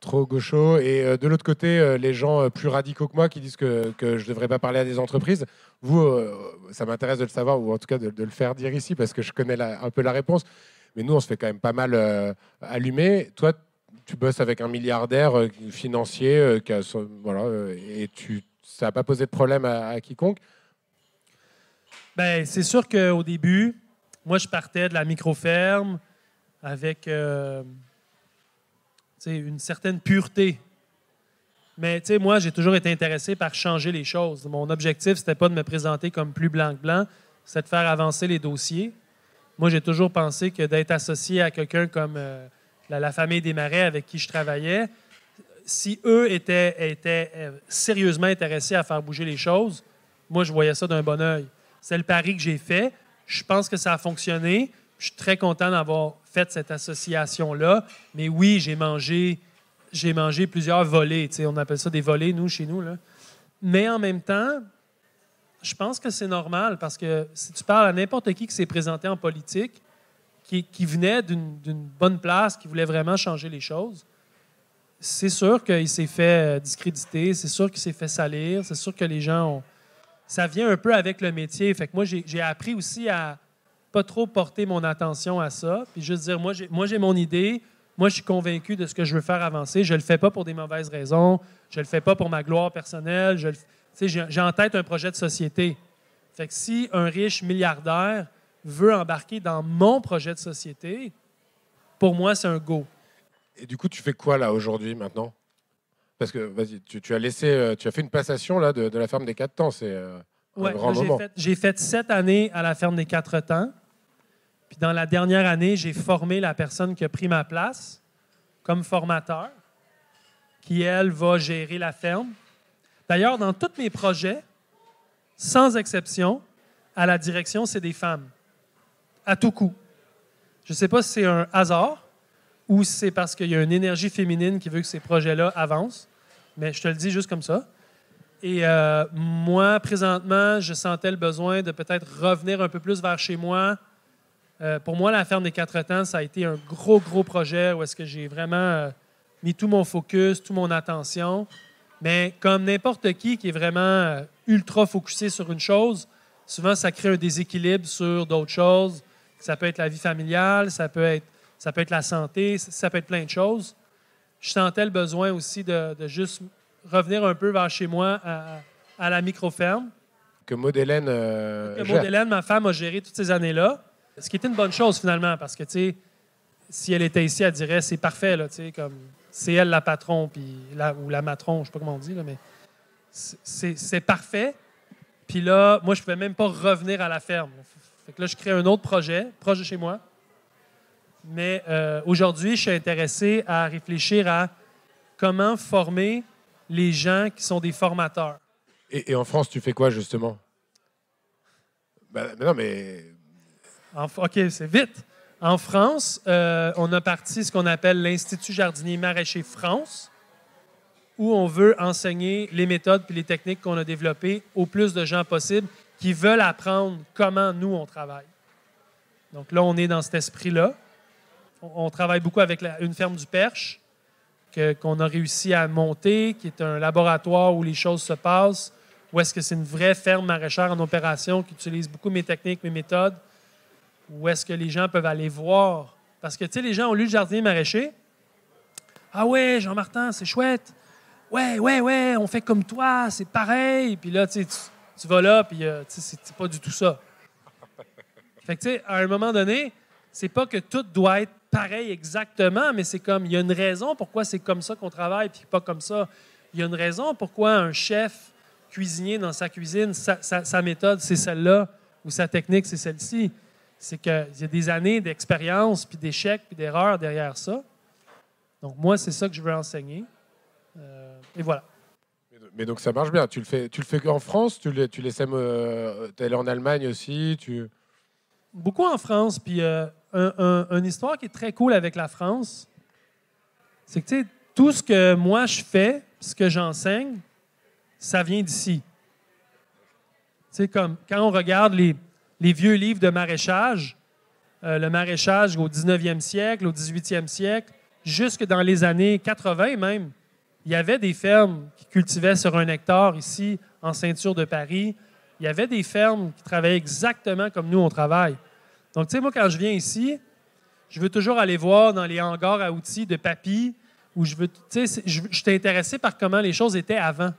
C: trop gaucho et de l'autre côté les gens plus radicaux que moi qui disent que, que je ne devrais pas parler à des entreprises. Vous, ça m'intéresse de le savoir ou en tout cas de, le faire dire ici parce que je connais un peu la réponse. Mais nous, on se fait quand même pas mal allumer. Toi, tu bosses avec un milliardaire financier voilà, et tu, ça n'a pas posé de problème à quiconque.
D: Ben, c'est sûr qu'au début, moi, je partais de la micro-ferme avec euh, une certaine pureté. Mais moi, j'ai toujours été intéressé par changer les choses. Mon objectif, c'était pas de me présenter comme plus blanc que blanc, c'était de faire avancer les dossiers. Moi, j'ai toujours pensé que d'être associé à quelqu'un comme euh, la, famille des Marais avec qui je travaillais, si eux étaient, étaient euh, sérieusement intéressés à faire bouger les choses, moi, je voyais ça d'un bon oeil. C'est le pari que j'ai fait. Je pense que ça a fonctionné. Je suis très content d'avoir fait cette association-là. Mais oui, j'ai mangé, j'ai mangé plusieurs volets. On appelle ça des volets, nous, chez nous. Mais en même temps, je pense que c'est normal parce que si tu parles à n'importe qui qui s'est présenté en politique, qui, qui venait d'une d'une bonne place, qui voulait vraiment changer les choses, c'est sûr qu'il s'est fait euh, discréditer, c'est sûr qu'il s'est fait salir, c'est sûr que les gens ont. Ça vient un peu avec le métier. Fait que moi, j'ai appris aussi à pas trop porter mon attention à ça, puis juste dire, moi, j'ai mon idée, moi, je suis convaincu de ce que je veux faire avancer. Je le fais pas pour des mauvaises raisons, je le fais pas pour ma gloire personnelle. J'ai en tête un projet de société. Fait que si un riche milliardaire veut embarquer dans mon projet de société, pour moi, c'est un go.
C: Et du coup, tu fais quoi là aujourd'hui, maintenant? Parce que, vas-y, tu, tu as laissé, euh, tu as fait une passation là de, de la ferme des quatre temps. C'est euh, un grand
D: j'ai
C: moment.
D: fait- J'ai fait sept années à la ferme des quatre temps. Puis dans la dernière année, j'ai formé la personne qui a pris ma place comme formateur, qui, elle, va gérer la ferme. D'ailleurs, dans tous mes projets, sans exception, à la direction, c'est des femmes. À tout coup. Je ne sais pas si c'est un hasard ou c'est parce qu'il y a une énergie féminine qui veut que ces projets-là avancent, mais je te le dis juste comme ça. Et euh, moi, présentement, je sentais le besoin de peut-être revenir un peu plus vers chez moi. Euh, pour moi, la ferme des quatre temps, ça a été un gros, gros projet où est-ce que j'ai vraiment euh, mis tout mon focus, toute mon attention. Mais comme n'importe qui qui est vraiment ultra focusé sur une chose, souvent ça crée un déséquilibre sur d'autres choses. Ça peut être la vie familiale, ça peut être, ça peut être la santé, ça peut être plein de choses. Je sentais le besoin aussi de, de juste revenir un peu vers chez moi à, à la micro-ferme.
C: Que Maud Hélène euh,
D: Que. Maud Hélène, ma femme, a géré toutes ces années-là. Ce qui était une bonne chose finalement, parce que, tu sais, si elle était ici, elle dirait c'est parfait, là, tu sais, comme c'est elle la patron, puis la, ou la matron, je sais pas comment on dit, là, mais c'est parfait. Puis là, moi, je pouvais même pas revenir à la ferme. Fait que là, je crée un autre projet, proche de chez moi. Mais euh, aujourd'hui, je suis intéressé à réfléchir à comment former les gens qui sont des formateurs.
C: Et, et en France, tu fais quoi justement? Bah, mais Non, mais
D: En- OK, c'est vite. En France, euh, on a parti ce qu'on appelle l'Institut jardinier maraîcher France, où on veut enseigner les méthodes et les techniques qu'on a développées au plus de gens possible qui veulent apprendre comment nous, on travaille. Donc là, on est dans cet esprit-là. On, travaille beaucoup avec une ferme du Perche qu'on a réussi à monter, qui est un laboratoire où les choses se passent, où est-ce que c'est une vraie ferme maraîchère en opération qui utilise beaucoup mes techniques, mes méthodes où est-ce que les gens peuvent aller voir. Parce que, tu sais, les gens ont lu le jardinier maraîcher. Ah ouais, Jean-Martin, c'est chouette. Ouais, ouais, ouais, on fait comme toi, c'est pareil. Puis là, tu tu- vas là, puis euh, c'est pas du tout ça. Fait que, tu sais, à un moment donné, c'est pas que tout doit être pareil exactement, mais c'est comme, il y a une raison pourquoi c'est comme ça qu'on travaille, puis pas comme ça. Il y a une raison pourquoi un chef cuisinier dans sa cuisine, sa, méthode, c'est celle-là, ou sa technique, c'est celle-ci. C'est qu'il y a des années d'expérience, puis d'échecs, puis d'erreurs derrière ça. Donc, moi, c'est ça que je veux enseigner. Euh, et voilà.
C: Mais donc ça marche bien. Tu le fais, tu le fais en France. Tu, le- tu laissais. Euh, allé en Allemagne aussi. Tu.
D: Beaucoup en France, puis euh, un- un- une histoire qui est très cool avec la France, c'est que, tout ce que moi je fais, ce que j'enseigne, ça vient d'ici. Comme quand on regarde les, les vieux livres de maraîchage, euh, le maraîchage au 19e siècle, au 18e siècle, jusque dans les années 80 même, il y avait des fermes qui cultivaient sur un hectare ici, en ceinture de Paris. Il y avait des fermes qui travaillaient exactement comme nous, on travaille. Donc, tu sais, moi, quand je viens ici, je veux toujours aller voir dans les hangars à outils de papy, où je veux, tu sais, je, je intéressé par comment les choses étaient avant.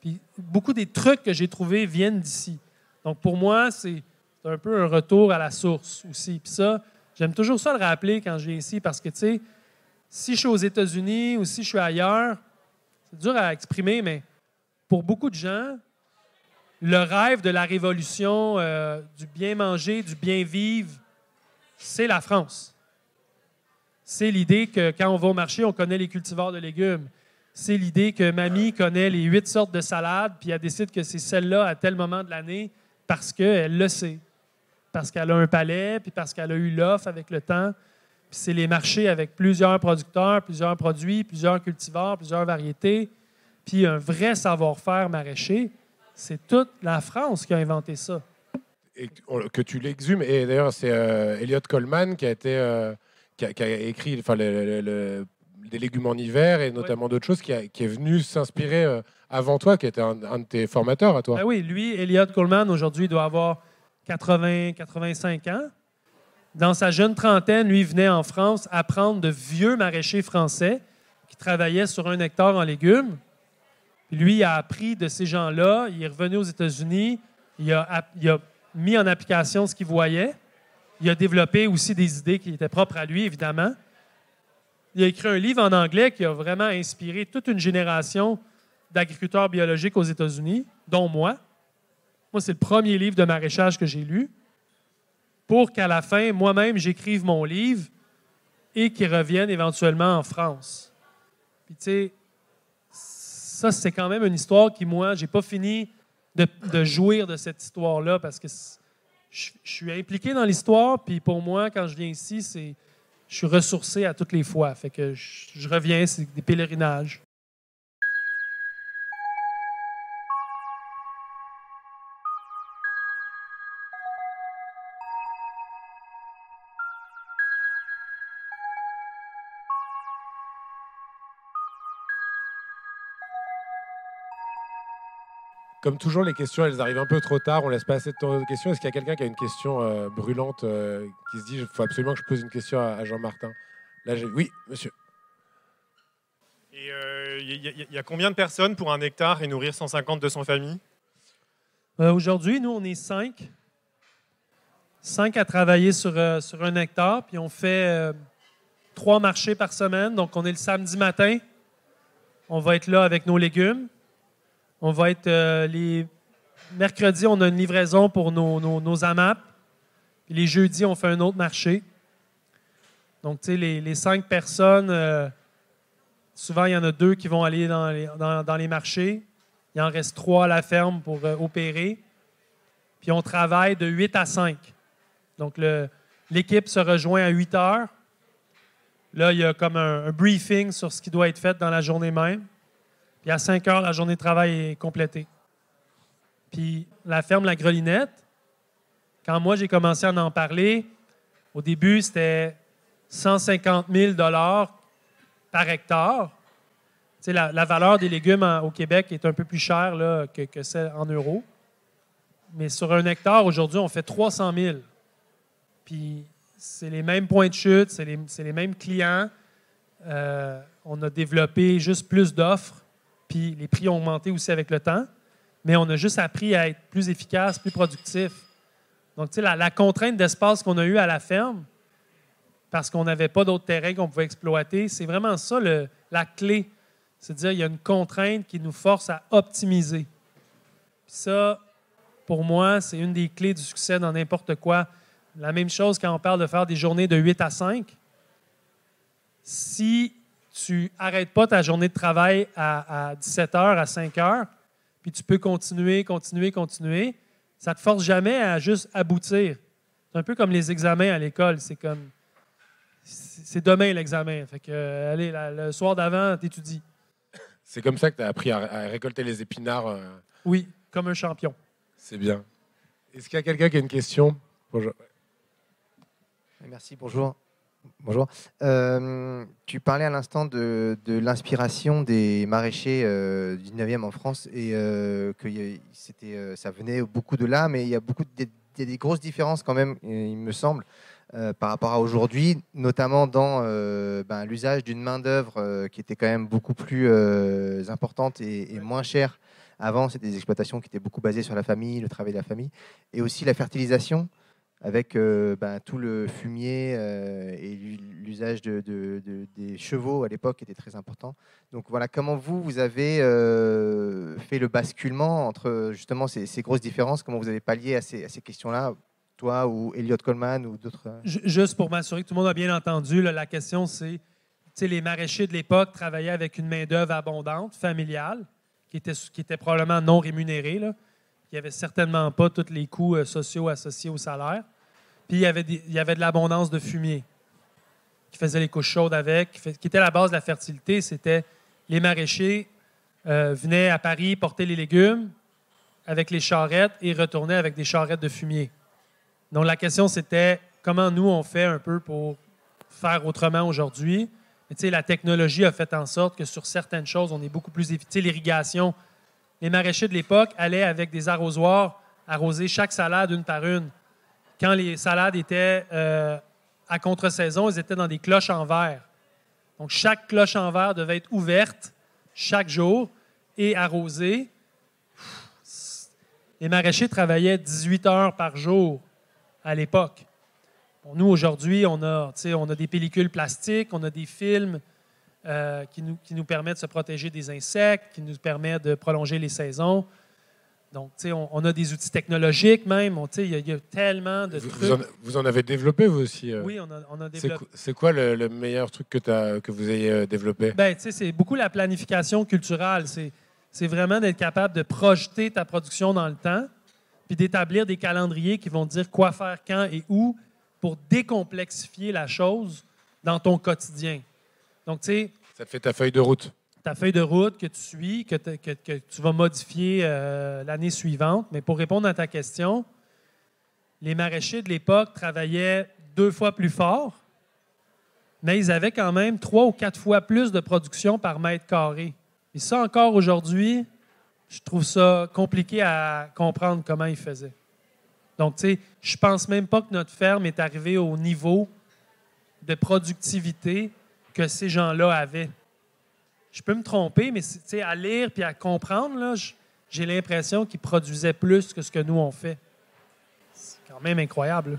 D: Puis beaucoup des trucs que j'ai trouvés viennent d'ici. Donc pour moi, c'est un peu un retour à la source aussi. Puis ça, j'aime toujours ça le rappeler quand je viens ici parce que, tu sais, si je suis aux États-Unis ou si je suis ailleurs, c'est dur à exprimer, mais pour beaucoup de gens, le rêve de la révolution, euh, du bien manger, du bien vivre, c'est la France. C'est l'idée que quand on va au marché, on connaît les cultivars de légumes. C'est l'idée que mamie connaît les huit sortes de salades, puis elle décide que c'est celle-là à tel moment de l'année parce qu'elle le sait. Parce qu'elle a un palais, puis parce qu'elle a eu l'offre avec le temps. Puis c'est les marchés avec plusieurs producteurs, plusieurs produits, plusieurs cultivars, plusieurs variétés, puis un vrai savoir-faire maraîcher. C'est toute la France qui a inventé ça.
C: et que- tu l'exhumes. Et d'ailleurs, c'est euh, Elliot Coleman qui a été euh, qui, a, qui a écrit enfin, le- le- le- des légumes en hiver et notamment d'autres choses, qui, a- qui est venu s'inspirer euh, avant toi, qui était un, un de tes formateurs à toi.
D: Ben oui, lui, Elliot Coleman, aujourd'hui, doit avoir 80, 85 ans. Dans sa jeune trentaine, lui venait en France apprendre de vieux maraîchers français qui travaillaient sur un hectare en légumes. Lui, a appris de ces gens-là. Il est revenu aux États-Unis. Il a, il a mis en application ce qu'il voyait. Il a développé aussi des idées qui étaient propres à lui, évidemment. Il a écrit un livre en anglais qui a vraiment inspiré toute une génération d'agriculteurs biologiques aux États-Unis, dont moi. Moi, c'est le premier livre de maraîchage que j'ai lu, pour qu'à la fin, moi-même, j'écrive mon livre et qu'il revienne éventuellement en France. Puis, tu sais, ça, c'est quand même une histoire qui, moi, j'ai pas fini de, jouir de cette histoire-là parce que je, suis impliqué dans l'histoire, puis pour moi, quand je viens ici, c'est je suis ressourcé à toutes les fois. Fait que je reviens, c'est des pèlerinages.
C: Comme toujours, les questions, elles arrivent un peu trop tard. On laisse pas assez de temps de questions. Est-ce qu'il y a quelqu'un qui a une question euh, brûlante euh, qui se dit il faut absolument que je pose une question à, à Jean-Martin? Là, j'ai... Oui, monsieur.
E: Et il euh, y, y, a combien de personnes pour un hectare et nourrir 150-200 familles?
D: Euh, Aujourd'hui, nous, on est cinq. Cinq à travailler sur, euh, sur un hectare. Puis on fait trois marchés par semaine. Donc, on est le samedi matin. On va être là avec nos légumes. On va être euh, les mercredis, on a une livraison pour nos, AMAP. Puis les jeudis, on fait un autre marché. Donc, tu sais, les, cinq personnes, euh, souvent, il y en a deux qui vont aller dans les, marchés. Il en reste trois à la ferme pour euh, opérer. Puis on travaille de 8 à 5. Donc, l'équipe se rejoint à 8 heures. Là, il y a comme un briefing sur ce qui doit être fait dans la journée même. Puis à 5 heures, la journée de travail est complétée. Puis la ferme La Grelinette, quand moi j'ai commencé à en parler, au début c'était 150 000 par hectare. La, la, valeur des légumes au Québec est un peu plus chère que, que celle en euros. Mais sur un hectare, aujourd'hui, on fait 300 000. Puis c'est les mêmes points de chute, c'est les, les, mêmes clients. Euh, on a développé juste plus d'offres puis les prix ont augmenté aussi avec le temps, mais on a juste appris à être plus efficace, plus productif. Donc, tu sais, la, contrainte d'espace qu'on a eue à la ferme, parce qu'on n'avait pas d'autres terrains qu'on pouvait exploiter, c'est vraiment ça le, la clé. C'est-à-dire, il y a une contrainte qui nous force à optimiser. Puis ça, pour moi, c'est une des clés du succès dans n'importe quoi. La même chose quand on parle de faire des journées de 8 à 5. Si tu n'arrêtes pas ta journée de travail à, à 17 heures, à 5 heures, puis tu peux continuer, continuer, continuer. Ça ne te force jamais à juste aboutir. C'est un peu comme les examens à l'école. C'est comme. C'est demain l'examen. Fait que, euh, allez, la, le soir d'avant, tu étudies.
C: C'est comme ça que tu as appris à, à, récolter les épinards. Euh...
D: Oui, comme un champion.
C: C'est bien. Est-ce qu'il y a quelqu'un qui a une question? Bonjour.
F: Merci, bonjour. Bonjour. Euh, tu parlais à l'instant de, de l'inspiration des maraîchers euh, du 19e en France et euh, que c'était, ça venait beaucoup de là, mais il y a beaucoup de, des, des grosses différences quand même, il me semble, par rapport à aujourd'hui, notamment dans ben, l'usage d'une main-d'œuvre qui était quand même beaucoup plus importante et, et moins chère. Avant, c'était des exploitations qui étaient beaucoup basées sur la famille, le travail de la famille, et aussi la fertilisation avec euh, ben, tout le fumier euh, et l'usage de, de, de, des chevaux à l'époque était très important. Donc voilà, comment vous, vous avez euh, fait le basculement entre justement ces, grosses différences, comment vous avez pallié à ces, questions-là, toi ou Elliot Coleman ou d'autres
D: Juste pour m'assurer que tout le monde a bien entendu, la question c'est, les maraîchers de l'époque travaillaient avec une main-d'œuvre abondante, familiale, qui était, probablement non rémunérée. Il n'y avait certainement pas tous les coûts euh, sociaux associés au salaire. Puis il y avait, il y avait de l'abondance de fumier qui faisait les couches chaudes avec, qui était la base de la fertilité. C'était les maraîchers euh, venaient à Paris porter les légumes avec les charrettes et retournaient avec des charrettes de fumier. Donc la question c'était comment nous on fait un peu pour faire autrement aujourd'hui? Mais tu sais, la technologie a fait en sorte que sur certaines choses, on est beaucoup plus efficace. L'irrigation, les maraîchers de l'époque allaient avec des arrosoirs arroser chaque salade une par une. Quand les salades étaient euh, à contre-saison, ils étaient dans des cloches en verre. Donc, chaque cloche en verre devait être ouverte chaque jour et arrosée. les maraîchers travaillaient 18 heures par jour à l'époque. Nous, aujourd'hui, on a des pellicules plastiques, on a des films euh, qui, nous, qui nous permettent de se protéger des insectes, qui nous permettent de prolonger les saisons. Donc, on, on a des outils technologiques même. Il y, y, a tellement de
C: vous,
D: trucs.
C: Vous en, vous en, avez développé, vous aussi euh?
D: Oui, on a, on a développé.
C: C'est quoi le, le, meilleur truc que, as, que vous ayez euh, développé?
D: Ben, c'est beaucoup la planification culturelle. C'est vraiment d'être capable de projeter ta production dans le temps, puis d'établir des calendriers qui vont dire quoi faire quand et où pour décomplexifier la chose dans ton quotidien. Donc, tu sais.
C: Ça te fait ta feuille de route.
D: Ta feuille de route que tu suis, que, te, que, que tu vas modifier euh, l'année suivante. Mais pour répondre à ta question, les maraîchers de l'époque travaillaient deux fois plus fort, mais ils avaient quand même trois ou quatre fois plus de production par mètre carré. Et ça, encore aujourd'hui, je trouve ça compliqué à comprendre comment ils faisaient. Donc, tu sais, je pense même pas que notre ferme est arrivée au niveau de productivité que ces gens-là avaient. Je peux me tromper, mais à lire puis à comprendre, j'ai l'impression qu'ils produisaient plus que ce que nous on fait. C'est quand même incroyable. Là.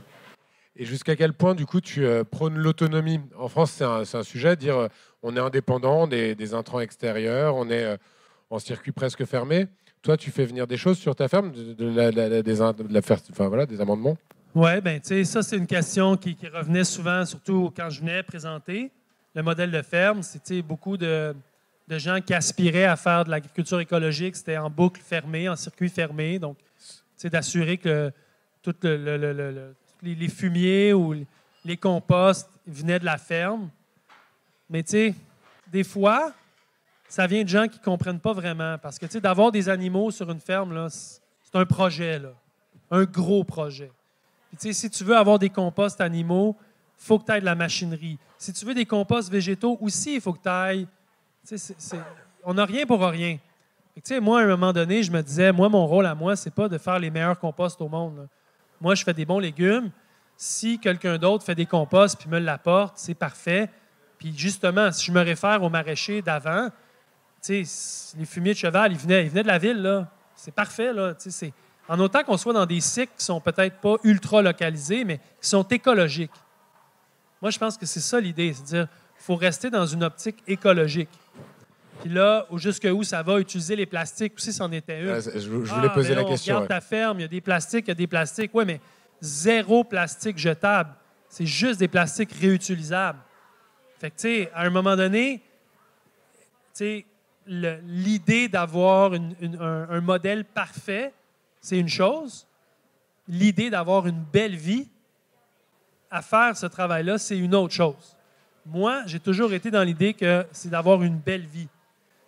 C: Et jusqu'à quel point, du coup, tu euh, prônes l'autonomie? En France, c'est un, un, sujet, dire euh, on est indépendant des, des, intrants extérieurs, on est euh, en circuit presque fermé. Toi, tu fais venir des choses sur ta ferme, de, de la, de la, des, de la, enfin, voilà, des amendements?
D: Oui, bien, tu sais, ça, c'est une question qui, qui, revenait souvent, surtout quand je venais présenter le modèle de ferme. C'était beaucoup de, gens qui aspiraient à faire de l'agriculture écologique. C'était en boucle fermée, en circuit fermé. Donc, c'est d'assurer que le, les, fumiers ou les composts venaient de la ferme. Mais, tu sais, des fois, ça vient de gens qui ne comprennent pas vraiment. Parce que, tu sais, d'avoir des animaux sur une ferme, c'est un projet. Un gros projet. Tu sais, si tu veux avoir des composts animaux, faut que tu ailles de la machinerie. Si tu veux des composts végétaux aussi, il faut que tu ailles. On n'a rien pour rien. Moi, à un moment donné, je me disais, moi, mon rôle à moi, c'est pas de faire les meilleurs composts au monde. Moi, je fais des bons légumes. Si quelqu'un d'autre fait des composts puis me l'apporte, c'est parfait. Puis justement, si je me réfère aux maraîchers d'avant, les fumiers de cheval, ils venaient, ils de la ville. C'est parfait. En autant qu'on soit dans des cycles qui sont peut-être pas ultra localisés, mais qui sont écologiques. Moi, je pense que c'est ça l'idée. C'est-à-dire qu'il faut rester dans une optique écologique. Puis là, jusqu'où ça va, utiliser les plastiques aussi, c'en était une.
C: Euh, je, je, voulais ah, poser la
D: on
C: question.
D: Regarde
C: ouais.
D: ta ferme, il y a des plastiques, il y a des plastiques. Oui, mais zéro plastique jetable. C'est juste des plastiques réutilisables. Fait que, tu sais, à un moment donné, tu sais, l'idée d'avoir une, une, un, un, modèle parfait, c'est une chose. L'idée d'avoir une belle vie à faire ce travail-là, c'est une autre chose. Moi, j'ai toujours été dans l'idée que c'est d'avoir une belle vie.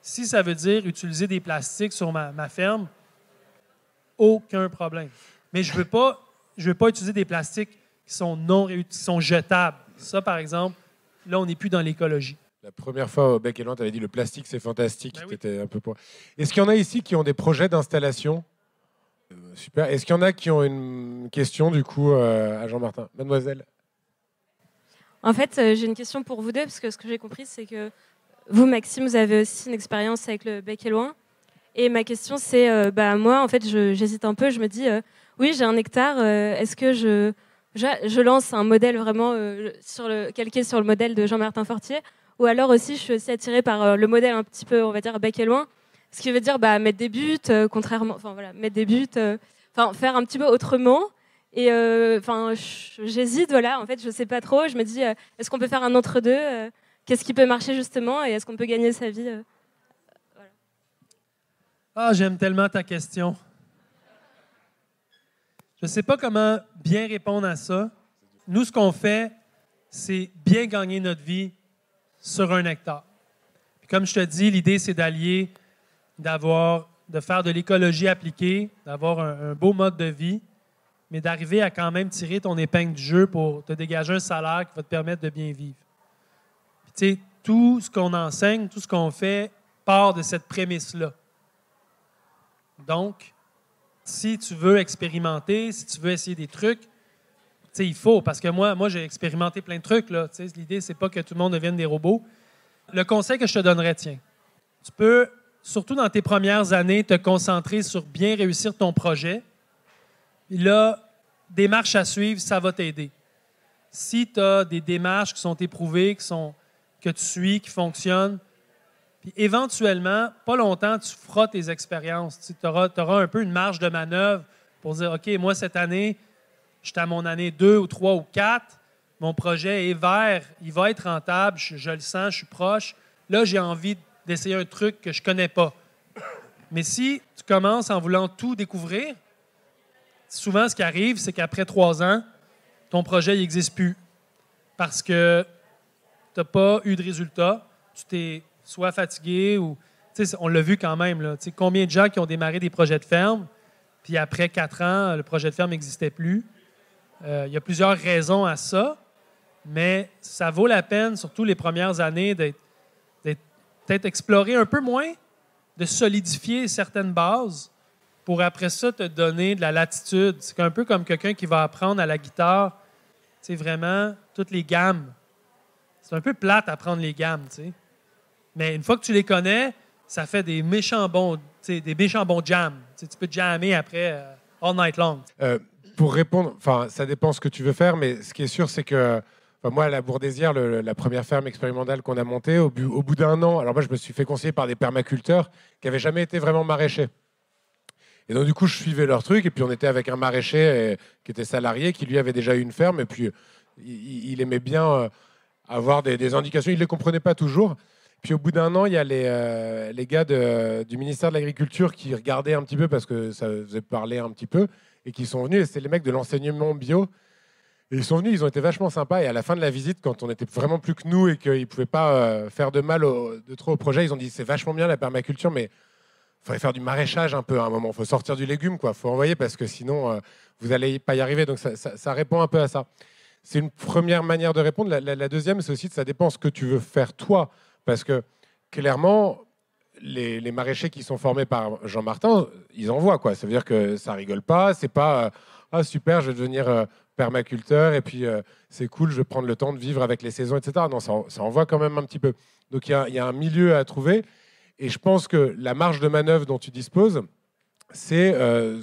D: Si ça veut dire utiliser des plastiques sur ma, ma ferme, aucun problème. Mais je ne veux, pas, je veux pas utiliser des plastiques qui sont non qui sont jetables. Ça, par exemple, là, on n'est plus dans l'écologie.
C: La première fois au Bec et tu avais dit le plastique, c'est fantastique.
D: Ben oui.
C: Un peu pour... Est-ce qu'il y en a ici qui ont des projets d'installation? Euh, Super. Est-ce qu'il y en a qui ont une question, du coup, euh, à Jean-Martin? Mademoiselle?
G: En fait, euh, j'ai une question pour vous deux, parce que ce que j'ai compris, c'est que vous, Maxime, vous avez aussi une expérience avec le Bec et Loin. Et ma question, c'est, euh, bah, moi, en fait, j'hésite un peu. Je me dis, euh, oui, j'ai un hectare. Est-ce que je, je, lance un modèle vraiment sur le, calqué sur le modèle de Jean-Martin Fortier Ou alors aussi, je suis aussi attirée par le modèle un petit peu, on va dire, bec et loin. Ce qui veut dire bah, mettre des buts, contrairement, enfin voilà, mettre des buts, enfin faire un petit peu autrement. Et euh, enfin, j'hésite, voilà. En fait, je sais pas trop. Je me dis, euh, est-ce qu'on peut faire un entre deux euh, Qu'est-ce qui peut marcher justement Et est-ce qu'on peut gagner sa vie
D: Ah, j'aime tellement ta question. Je ne sais pas comment bien répondre à ça. Nous, ce qu'on fait, c'est bien gagner notre vie sur un hectare. Comme je te dis, l'idée, c'est d'allier, d'avoir, de faire de l'écologie appliquée, d'avoir un, beau mode de vie, mais d'arriver à quand même tirer ton épingle du jeu pour te dégager un salaire qui va te permettre de bien vivre. Puis, tout ce qu'on enseigne, tout ce qu'on fait part de cette prémisse-là. Donc, si tu veux expérimenter, si tu veux essayer des trucs, il faut, parce que moi, moi j'ai expérimenté plein de trucs. L'idée, c'est pas que tout le monde devienne des robots. Le conseil que je te donnerais, tiens, tu peux surtout dans tes premières années, te concentrer sur bien réussir ton projet. là, des marches à suivre, ça va t'aider. Si tu as des démarches qui sont éprouvées, qui sont, que tu suis, qui fonctionnent, puis éventuellement, pas longtemps, tu feras tes expériences. Tu auras, un peu une marge de manœuvre pour dire, OK, moi, cette année, je suis à mon année 2 ou 3 ou 4, mon projet est vert, il va être rentable, je, le sens, je suis proche. Là, j'ai envie d'essayer un truc que je ne connais pas. Mais si tu commences en voulant tout découvrir, souvent, ce qui arrive, c'est qu'après trois ans, ton projet n'existe plus. Parce que tu n'as pas eu de résultat, tu t'es soit fatigué ou. On l'a vu quand même. Là, combien de gens qui ont démarré des projets de ferme, puis après quatre ans, le projet de ferme n'existait plus? Euh, il y a plusieurs raisons à ça, mais ça vaut la peine, surtout les premières années, d'être peut-être explorer un peu moins, de solidifier certaines bases pour après ça te donner de la latitude. C'est un peu comme quelqu'un qui va apprendre à la guitare, c'est vraiment toutes les gammes. C'est un peu plate apprendre les gammes, tu sais. Mais une fois que tu les connais, ça fait des méchants bons, des méchants bons jams. tu peux jammer après euh, all night long.
C: Euh, pour répondre, enfin, ça dépend ce que tu veux faire, mais ce qui est sûr, c'est que moi, à la Bourdésière, la première ferme expérimentale qu'on a montée, au, bout d'un an, alors moi, je me suis fait conseiller par des permaculteurs qui n'avaient jamais été vraiment maraîchers. Et donc, du coup, je suivais leur truc, et puis on était avec un maraîcher euh, qui était salarié, qui lui avait déjà eu une ferme, et puis il, aimait bien euh, avoir des, indications. Il ne les comprenait pas toujours. Puis au bout d'un an, il y a les, euh, les gars du ministère de l'Agriculture qui regardaient un petit peu parce que ça faisait parler un petit peu et qui sont venus. Et c'était les mecs de l'enseignement bio ils sont venus, ils ont été vachement sympas. Et à la fin de la visite, quand on était vraiment plus que nous et qu'ils ne pouvaient pas euh, faire de mal de trop au projet, ils ont dit c'est vachement bien la permaculture, mais faudrait faire du maraîchage un peu à un moment. Il faut sortir du légume, quoi. faut envoyer parce que sinon, euh, vous n'allez pas y arriver. Donc ça, répond un peu à ça. C'est une première manière de répondre. La, deuxième, c'est aussi que ça dépend ce que tu veux faire toi. Parce que clairement, les, maraîchers qui sont formés par Jean-Martin, ils en voient. Quoi. Ça veut dire que ça rigole pas. C'est pas. Euh, ah super, je vais devenir permaculteur et puis euh, c'est cool, je vais prendre le temps de vivre avec les saisons, etc. Non, ça, ça envoie quand même un petit peu. Donc il y, a un milieu à trouver et je pense que la marge de manœuvre dont tu disposes, c'est euh,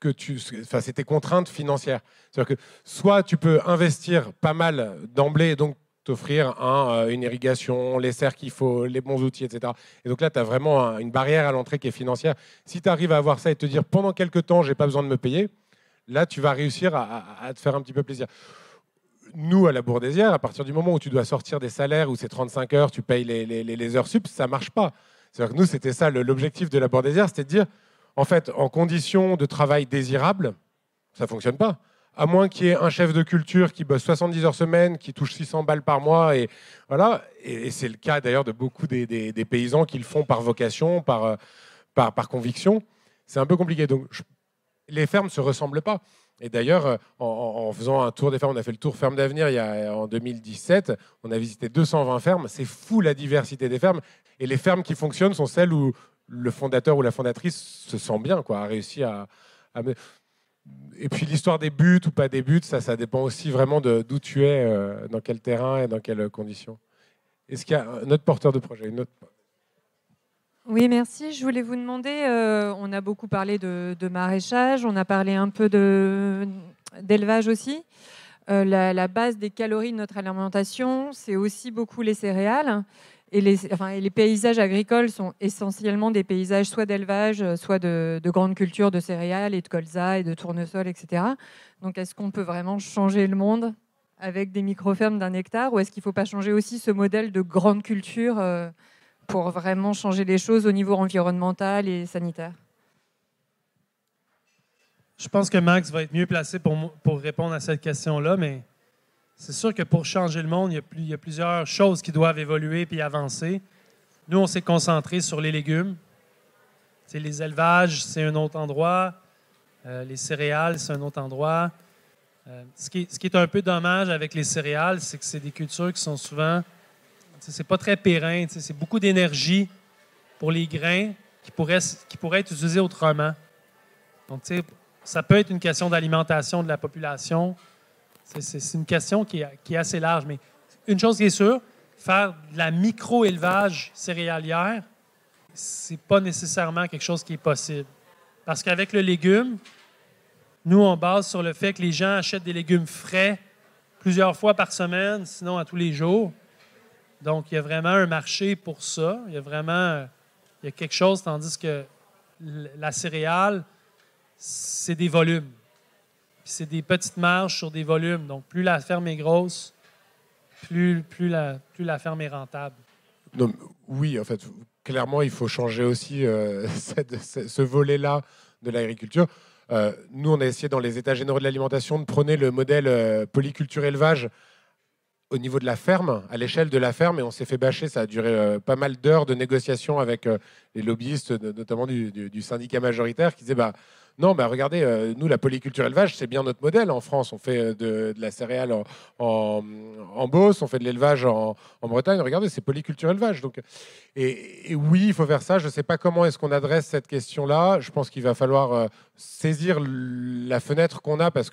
C: que tu, enfin, c'est tes contraintes financières. C'est-à-dire que soit tu peux investir pas mal d'emblée et donc t'offrir euh, une irrigation, les serres qu'il faut, les bons outils, etc. Et donc là, tu as vraiment une barrière à l'entrée qui est financière. Si tu arrives à avoir ça et te dire pendant quelques temps, j'ai pas besoin de me payer, là, tu vas réussir à, te faire un petit peu plaisir. Nous, à la Bourdésière, à partir du moment où tu dois sortir des salaires, où c'est 35 heures, tu payes les, heures sup, ça marche pas. C'est-à-dire que nous, c'était ça l'objectif de la Bourdésière, c'était de dire, en fait, en conditions de travail désirables, ça fonctionne pas. À moins qu'il y ait un chef de culture qui bosse 70 heures semaine, qui touche 600 balles par mois, et voilà. Et, c'est le cas d'ailleurs de beaucoup des, paysans qui le font par vocation, par, par conviction. C'est un peu compliqué. Donc, les fermes ne se ressemblent pas. Et d'ailleurs, euh, en, faisant un tour des fermes, on a fait le tour Ferme d'Avenir il y a, en 2017, on a visité 220 fermes. C'est fou la diversité des fermes. Et les fermes qui fonctionnent sont celles où le fondateur ou la fondatrice se sent bien, quoi, a réussi à. Et puis l'histoire des buts ou pas des buts, ça, ça dépend aussi vraiment d'où tu es, euh, dans quel terrain et dans quelles conditions. Est-ce qu'il y a un autre porteur de projet une.
H: Oui, merci. Je voulais vous demander, euh, on a beaucoup parlé de, maraîchage, on a parlé un peu d'élevage aussi. Euh, la, base des calories de notre alimentation, c'est aussi beaucoup les céréales. Et les, paysages agricoles sont essentiellement des paysages soit d'élevage, soit de, de grandes cultures de céréales et de colza et de tournesol, etc. Donc est-ce qu'on peut vraiment changer le monde avec des micro-fermes d'un hectare ou est-ce qu'il ne faut pas changer aussi ce modèle de grande culture euh, pour vraiment changer les choses au niveau environnemental et sanitaire?
D: Je pense que Max va être mieux placé pour, pour répondre à cette question-là, mais c'est sûr que pour changer le monde, il y, a, plusieurs choses qui doivent évoluer puis avancer. Nous, on s'est concentré sur les légumes. C'est les élevages, c'est un autre endroit. Euh, les céréales, c'est un autre endroit. Euh, ce, qui ce, qui est, un peu dommage avec les céréales, c'est que c'est des cultures qui sont souvent c'est pas très périn. C'est beaucoup d'énergie pour les grains qui pourraient, qui pourraient être utilisés autrement. Donc, ça peut être une question d'alimentation de la population. C'est une question qui est, qui est, assez large. Mais une chose qui est sûre, faire de la micro-élevage céréalière, c'est pas nécessairement quelque chose qui est possible. Parce qu'avec le légume, nous, on base sur le fait que les gens achètent des légumes frais plusieurs fois par semaine, sinon à tous les jours. Donc, il y a vraiment un marché pour ça. Il y a vraiment il y a quelque chose, tandis que la céréale, c'est des volumes. C'est des petites marges sur des volumes. Donc, plus la ferme est grosse, plus, plus, la, plus la ferme est rentable.
C: oui, en fait, clairement, il faut changer aussi euh, ce volet-là de l'agriculture. Euh, nous, on a essayé dans les états généraux de l'alimentation de prôner le modèle euh, polyculture-élevage au niveau de la ferme, à l'échelle de la ferme, et on s'est fait bâcher. Ça a duré pas mal d'heures de négociations avec les lobbyistes, notamment du, syndicat majoritaire, qui disaient bah, non, bah regardez, euh, nous, la polyculture élevage, c'est bien notre modèle. En France, on fait euh, de, la céréale en, en, Beauce, on fait de l'élevage en, Bretagne. Regardez, c'est polyculture élevage. Donc, et, oui, il faut faire ça. Je ne sais pas comment est-ce qu'on adresse cette question-là. Je pense qu'il va falloir euh, saisir la fenêtre qu'on a parce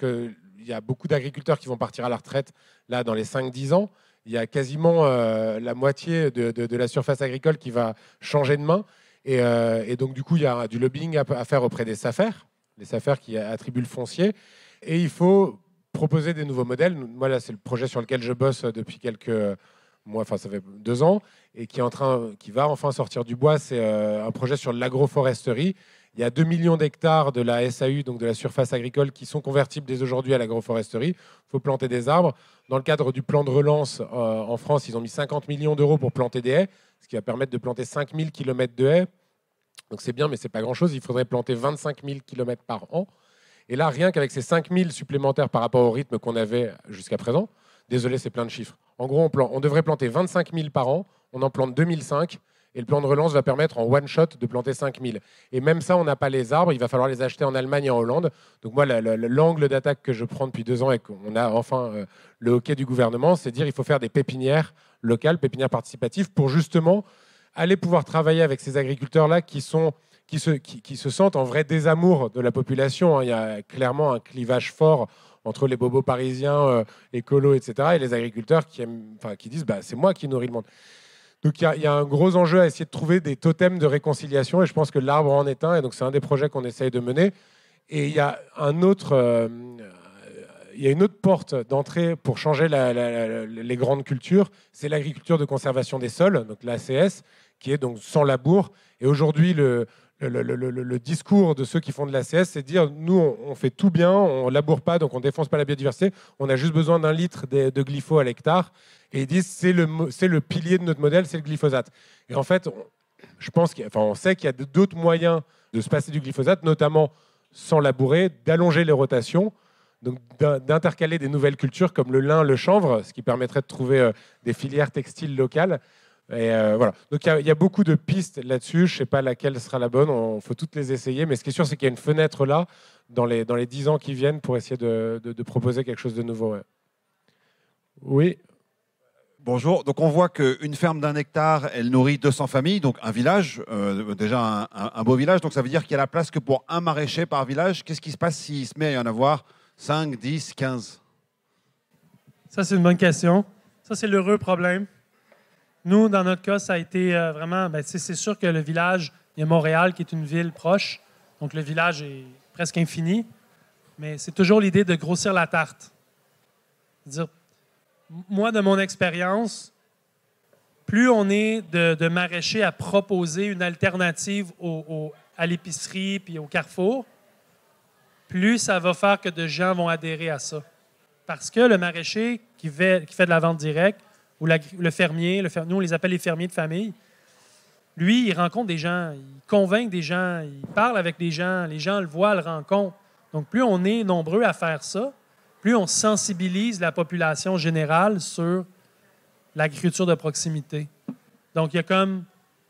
C: qu'il y a beaucoup d'agriculteurs qui vont partir à la retraite là dans les 5-10 ans. Il y a quasiment la moitié de, la surface agricole qui va changer de main. Et, donc, du coup, il y a du lobbying à, faire auprès des SAFER les affaires qui attribuent le foncier. Et il faut proposer des nouveaux modèles. Moi, là, c'est le projet sur lequel je bosse depuis quelques mois, enfin, ça fait deux ans, et qui, est en train, qui va enfin sortir du bois. C'est euh, un projet sur l'agroforesterie. Il y a 2 millions d'hectares de la SAU, donc de la surface agricole, qui sont convertibles dès aujourd'hui à l'agroforesterie. Il faut planter des arbres. Dans le cadre du plan de relance euh, en France, ils ont mis 50 millions d'euros pour planter des haies, ce qui va permettre de planter 5000 km de haies donc c'est bien, mais c'est pas grand-chose. Il faudrait planter 25 000 km par an. Et là, rien qu'avec ces 5 000 supplémentaires par rapport au rythme qu'on avait jusqu'à présent, désolé, c'est plein de chiffres. En gros, on, on, devrait planter 25 000 par an, on en plante 2005, et le plan de relance va permettre en one shot de planter 5 000. Et même ça, on n'a pas les arbres, il va falloir les acheter en Allemagne et en Hollande. Donc moi, l'angle d'attaque que je prends depuis deux ans et qu'on a enfin euh, le hockey du gouvernement, c'est dire qu'il faut faire des pépinières locales, pépinières participatives, pour justement aller pouvoir travailler avec ces agriculteurs-là qui, sont, qui, se, qui, se sentent en vrai désamour de la population. Hein. Il y a clairement un clivage fort entre les bobos parisiens, euh, etc., et les agriculteurs qui, aiment, enfin, qui disent bah, c'est moi qui nourris le monde. Donc il y, a, un gros enjeu à essayer de trouver des totems de réconciliation, et je pense que l'arbre en est un, et donc c'est un des projets qu'on essaye de mener. Et il y a euh, une autre porte d'entrée pour changer les grandes cultures, c'est l'agriculture de conservation des sols, donc l'ACS, qui est donc sans labour. Et aujourd'hui, le, le, discours de ceux qui font de l'ACS, c'est de dire nous, on, fait tout bien, on laboure pas, donc on défonce pas la biodiversité, on a juste besoin d'un litre de, de, glypho à l'hectare. Et ils disent c'est le, c'est le pilier de notre modèle, c'est le glyphosate. Et en fait, je pense enfin, on sait qu'il y a d'autres moyens de se passer du glyphosate, notamment sans labourer, d'allonger les rotations donc d'intercaler des nouvelles cultures comme le lin, le chanvre, ce qui permettrait de trouver euh, des filières textiles locales. Et euh, voilà. Donc il y, a beaucoup de pistes là-dessus. Je ne sais pas laquelle sera la bonne. Il faut toutes les essayer. Mais ce qui est sûr, c'est qu'il y a une fenêtre là dans les dans les dix ans qui viennent pour essayer de, de, proposer quelque chose de nouveau. Oui.
I: Bonjour. Donc on voit qu'une ferme d'un hectare, elle nourrit 200 familles, donc un village, euh, déjà un, un, beau village. Donc ça veut dire qu'il y a la place que pour un maraîcher par village. Qu'est-ce qui se passe s'il se met à y en avoir 5, 10, 15
D: Ça, c'est une bonne question. Ça, c'est l'heureux problème. Nous, dans notre cas, ça a été euh, vraiment. Ben, c'est sûr que le village, il y a Montréal qui est une ville proche, donc le village est presque infini, mais c'est toujours l'idée de grossir la tarte. Dire, moi, de mon expérience, plus on est de, maraîchers à proposer une alternative à l'épicerie puis au carrefour, plus ça va faire que de gens vont adhérer à ça. Parce que le maraîcher qui fait de la vente directe, ou le fermier, le nous on les appelle les fermiers de famille, lui, il rencontre des gens, il convainc des gens, il parle avec des gens, les gens le voient, le rencontrent. Donc plus on est nombreux à faire ça, plus on sensibilise la population générale sur l'agriculture de proximité. Donc il y a comme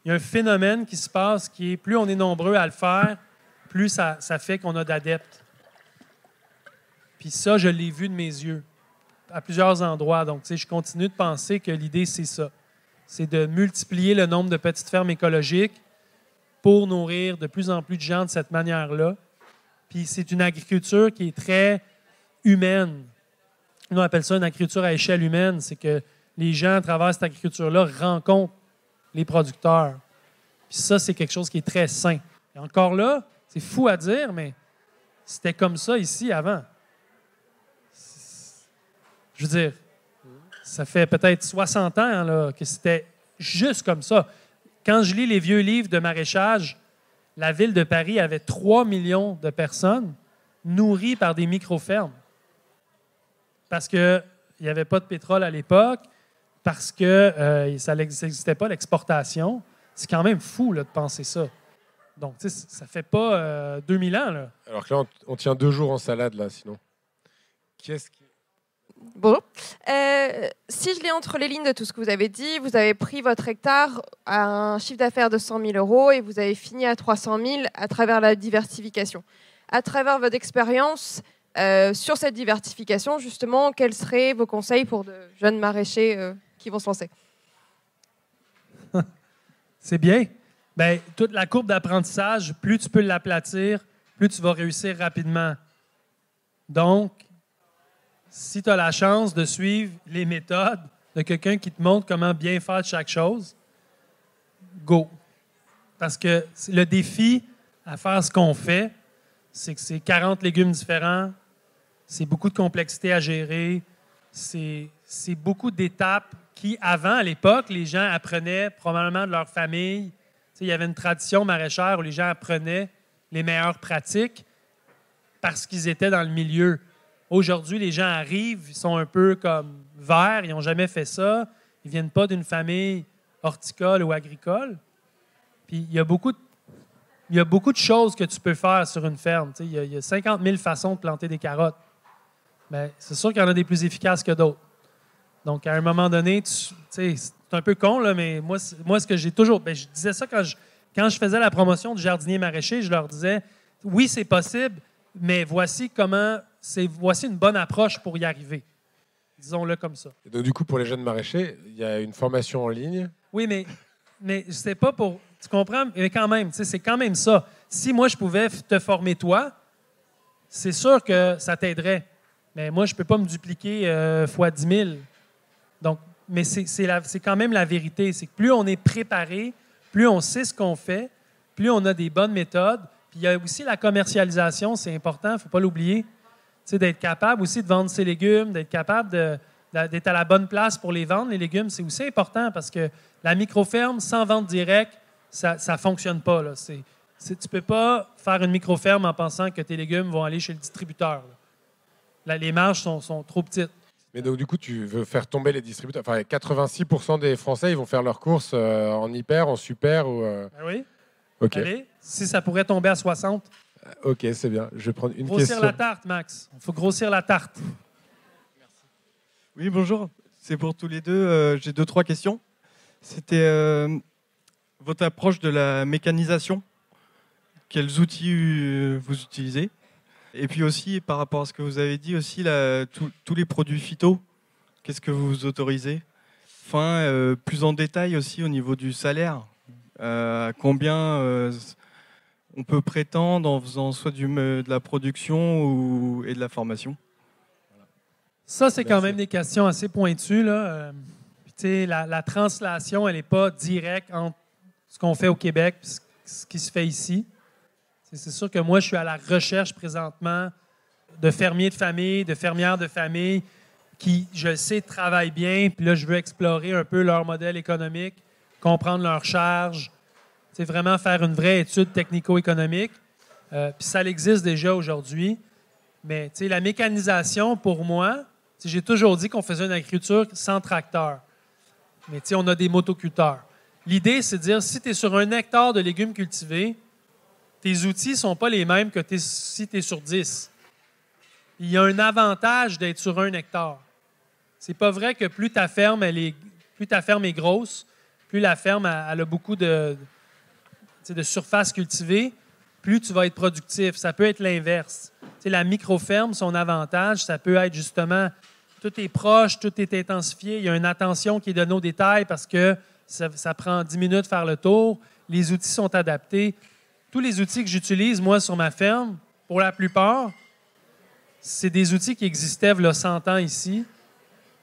D: il y a un phénomène qui se passe qui est plus on est nombreux à le faire, plus ça, ça fait qu'on a d'adeptes. Puis ça, je l'ai vu de mes yeux à plusieurs endroits. Donc, je continue de penser que l'idée, c'est ça. C'est de multiplier le nombre de petites fermes écologiques pour nourrir de plus en plus de gens de cette manière-là. Puis c'est une agriculture qui est très humaine. Nous, on appelle ça une agriculture à échelle humaine. C'est que les gens, à travers cette agriculture-là, rencontrent les producteurs. Puis ça, c'est quelque chose qui est très sain. Et encore là, c'est fou à dire, mais c'était comme ça ici avant. Je veux dire, ça fait peut-être 60 ans là, que c'était juste comme ça. Quand je lis les vieux livres de maraîchage, la ville de Paris avait 3 millions de personnes nourries par des micro-fermes. Parce qu'il n'y avait pas de pétrole à l'époque, parce que euh, ça n'existait pas l'exportation. C'est quand même fou là, de penser ça. Donc, ça fait pas 2000 euh, ans. Là.
C: Alors que là, on, tient deux jours en salade, là, sinon. Qui est-ce qui...
J: Bon. Euh, si je lis entre les lignes de tout ce que vous avez dit, vous avez pris votre hectare à un chiffre d'affaires de 100 000 euros et vous avez fini à 300 000 à travers la diversification. À travers votre expérience euh, sur cette diversification, justement, quels seraient vos conseils pour de jeunes maraîchers qui vont se lancer?
D: C'est bien. Bien, toute la courbe d'apprentissage, plus tu peux l'aplatir, plus tu vas réussir rapidement. Donc, si tu as la chance de suivre les méthodes de quelqu'un qui te montre comment bien faire chaque chose, go. Parce que le défi à faire ce qu'on fait, c'est que c'est 40 légumes différents, c'est beaucoup de complexité à gérer, c'est beaucoup d'étapes qui, avant, à l'époque, les gens apprenaient probablement de leur famille, il y avait une tradition maraîchère où les gens apprenaient les meilleures pratiques parce qu'ils étaient dans le milieu. Aujourd'hui, les gens arrivent, ils sont un peu comme verts, ils n'ont jamais fait ça, ils ne viennent pas d'une famille horticole ou agricole. Puis il y a beaucoup de, il y a beaucoup de choses que tu peux faire sur une ferme. Il y, a, 50 000 façons de planter des carottes. Mais c'est sûr qu'il y en a des plus efficaces que d'autres. Donc, à un moment donné, c'est un peu con, là, mais moi, moi ce que j'ai toujours. Ben, je disais ça quand je, quand je faisais la promotion du jardinier maraîcher, je leur disais oui, c'est possible, mais voici comment. C'est Voici une bonne approche pour y arriver. Disons-le comme ça.
C: Et donc, du coup, pour les jeunes maraîchers, il y a une formation en ligne.
D: Oui, mais, mais c'est pas pour. Tu comprends? Mais quand même, c'est quand même ça. Si moi, je pouvais te former toi, c'est sûr que ça t'aiderait. Mais moi, je ne peux pas me dupliquer euh, fois 10 000. Donc, mais c'est quand même la vérité. C'est que plus on est préparé, plus on sait ce qu'on fait, plus on a des bonnes méthodes. Puis il y a aussi la commercialisation, c'est important, il ne faut pas l'oublier. D'être capable aussi de vendre ses légumes, d'être capable d'être à la bonne place pour les vendre, les légumes, c'est aussi important parce que la micro-ferme, sans vente directe, ça ne fonctionne pas. Là. tu ne peux pas faire une micro-ferme en pensant que tes légumes vont aller chez le distributeur. les marges sont, sont trop petites.
C: Mais donc, du coup, tu veux faire tomber les distributeurs? Enfin, 86% des Français, ils vont faire leurs courses euh, en hyper, en super ou.
D: Euh, ah oui. OK. Allez, si ça pourrait tomber à 60.
C: Euh, ok, c'est bien. Je vais prendre une
D: grossir
C: question.
D: Grossir la tarte, Max. Il faut grossir la tarte.
K: Merci. Oui, bonjour. C'est pour tous les deux. J'ai deux, trois questions. C'était votre approche de la mécanisation. Quels outils vous utilisez? Et puis aussi, par rapport à ce que vous avez dit, aussi tous les produits phyto, qu'est-ce que vous autorisez? Enfin, euh, plus en détail aussi au niveau du salaire, euh, combien euh, on peut prétendre en faisant soit du, de la production ou, et de la formation
D: Ça, c'est quand même des questions assez pointues. Là. La, la, translation, elle n'est pas directe entre ce qu'on fait au Québec et ce qui se fait ici. C'est sûr que moi, je suis à la recherche présentement de fermiers de famille, de fermières de famille qui, je sais, travaillent bien. Puis là, je veux explorer un peu leur modèle économique, comprendre leurs charges. C'est vraiment faire une vraie étude technico-économique. Euh, puis ça existe déjà aujourd'hui. Mais la mécanisation, pour moi, j'ai toujours dit qu'on faisait une agriculture sans tracteur. Mais on a des motoculteurs. L'idée, c'est de dire, si tu es sur un hectare de légumes cultivés, tes outils ne sont pas les mêmes que si tu es sur 10. Il y a un avantage d'être sur un hectare. C'est pas vrai que plus ta ferme, est, plus ta ferme est grosse, plus la ferme elle a beaucoup de, de surface cultivée, plus tu vas être productif. Ça peut être l'inverse. La micro-ferme, son avantage, ça peut être justement tout est proche, tout est intensifié. Il y a une attention qui est donnée aux détails parce que ça, prend 10 minutes de faire le tour. Les outils sont adaptés tous les outils que j'utilise, moi, sur ma ferme, pour la plupart, c'est des outils qui existaient il y a 100 ans ici.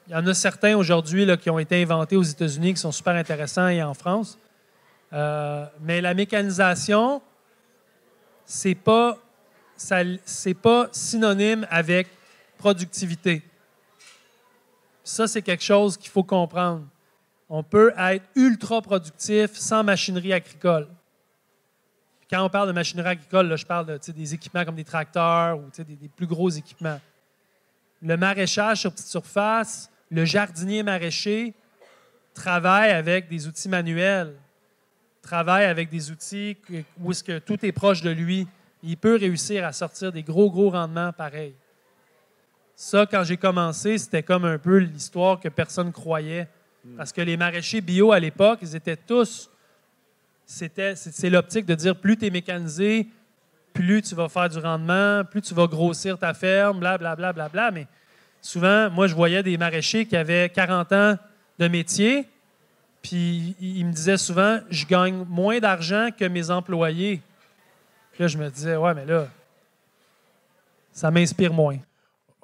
D: Il y en a certains aujourd'hui qui ont été inventés aux États-Unis qui sont super intéressants et en France. Euh, mais la mécanisation, c'est pas, pas synonyme avec productivité. Ça, c'est quelque chose qu'il faut comprendre. On peut être ultra productif sans machinerie agricole. quand on parle de machinerie agricole, je parle de, des équipements comme des tracteurs ou des plus gros équipements. Le maraîchage sur petite surface, le jardinier maraîcher travaille avec des outils manuels, travaille avec des outils où est-ce que tout est proche de lui. Il peut réussir à sortir des gros, gros rendements pareils. Ça, quand j'ai commencé, c'était comme un peu l'histoire que personne croyait. Parce que les maraîchers bio à l'époque, ils étaient tous. C'était, c'est l'optique de dire plus tu es mécanisé, plus tu vas faire du rendement, plus tu vas grossir ta ferme, blablabla. Bla, bla, bla, bla. Mais souvent, moi, je voyais des maraîchers qui avaient 40 ans de métier, puis ils me disaient souvent Je gagne moins d'argent que mes employés. Puis là, je me disais Ouais, mais là, ça m'inspire moins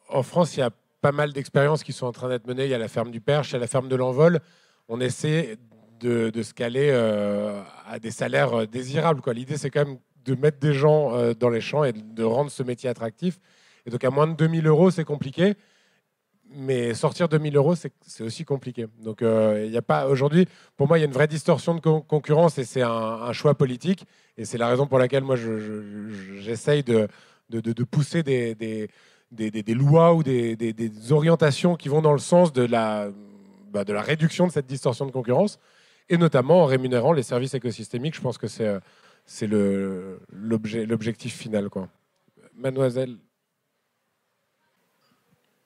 C: en France, il y a pas mal d'expériences qui sont en train d'être menées. Il y a la ferme du Perche, il y a la ferme de l'Envol. On essaie de, se caler euh, à des salaires euh, désirables. L'idée, c'est quand même de mettre des gens euh, dans les champs et de rendre ce métier attractif. Et donc, à moins de 2000 euros, c'est compliqué. Mais sortir 2000 euros, c'est aussi compliqué. Donc, il n'y a pas aujourd'hui, pour moi, il y a une vraie distorsion de concurrence et c'est un, choix politique. Et c'est la raison pour laquelle moi, j'essaye de, pousser des lois ou des, orientations qui vont dans le sens de la, bah, de la réduction de cette distorsion de concurrence, et notamment en rémunérant les services écosystémiques. Je pense que c'est, l'objectif final. Quoi. Mademoiselle.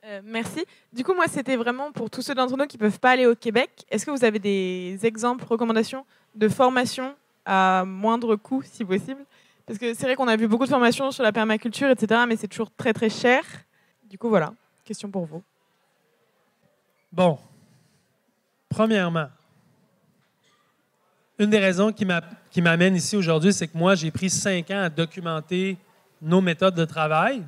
L: Euh, merci. Du coup, moi, c'était vraiment pour tous ceux d'entre nous qui ne peuvent pas aller au Québec. Est-ce que vous avez des exemples, recommandations de formation à moindre coût, si possible? Parce que c'est vrai qu'on a vu beaucoup de formations sur la permaculture, etc., mais c'est toujours très très cher. Du coup, voilà, question pour vous.
D: Bon, premièrement, une des raisons qui m'amène ici aujourd'hui, c'est que moi, j'ai pris cinq ans à documenter nos méthodes de travail.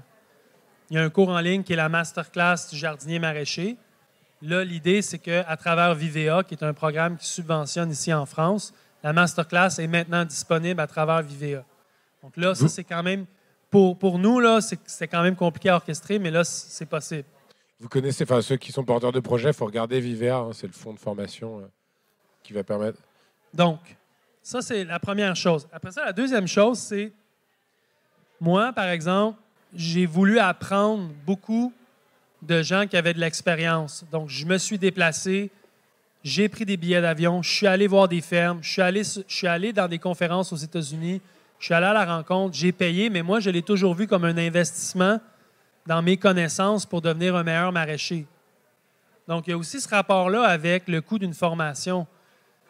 D: Il y a un cours en ligne qui est la masterclass du jardinier maraîcher. Là, l'idée, c'est qu'à travers Vivea, qui est un programme qui subventionne ici en France, la masterclass est maintenant disponible à travers Vivea. Donc là, ça, c'est quand même, pour, pour nous, là, c'est quand même compliqué à orchestrer, mais là, c'est possible.
C: Vous connaissez, enfin, ceux qui sont porteurs de projets, il faut regarder Vivea, hein, c'est le fonds de formation euh, qui va permettre.
D: Donc, ça, c'est la première chose. Après ça, la deuxième chose, c'est, moi, par exemple, j'ai voulu apprendre beaucoup de gens qui avaient de l'expérience. Donc, je me suis déplacé, j'ai pris des billets d'avion, je suis allé voir des fermes, je suis allé, je suis allé dans des conférences aux États-Unis, je suis allé à la rencontre, j'ai payé, mais moi, je l'ai toujours vu comme un investissement dans mes connaissances pour devenir un meilleur maraîcher. Donc, il y a aussi ce rapport-là avec le coût d'une formation.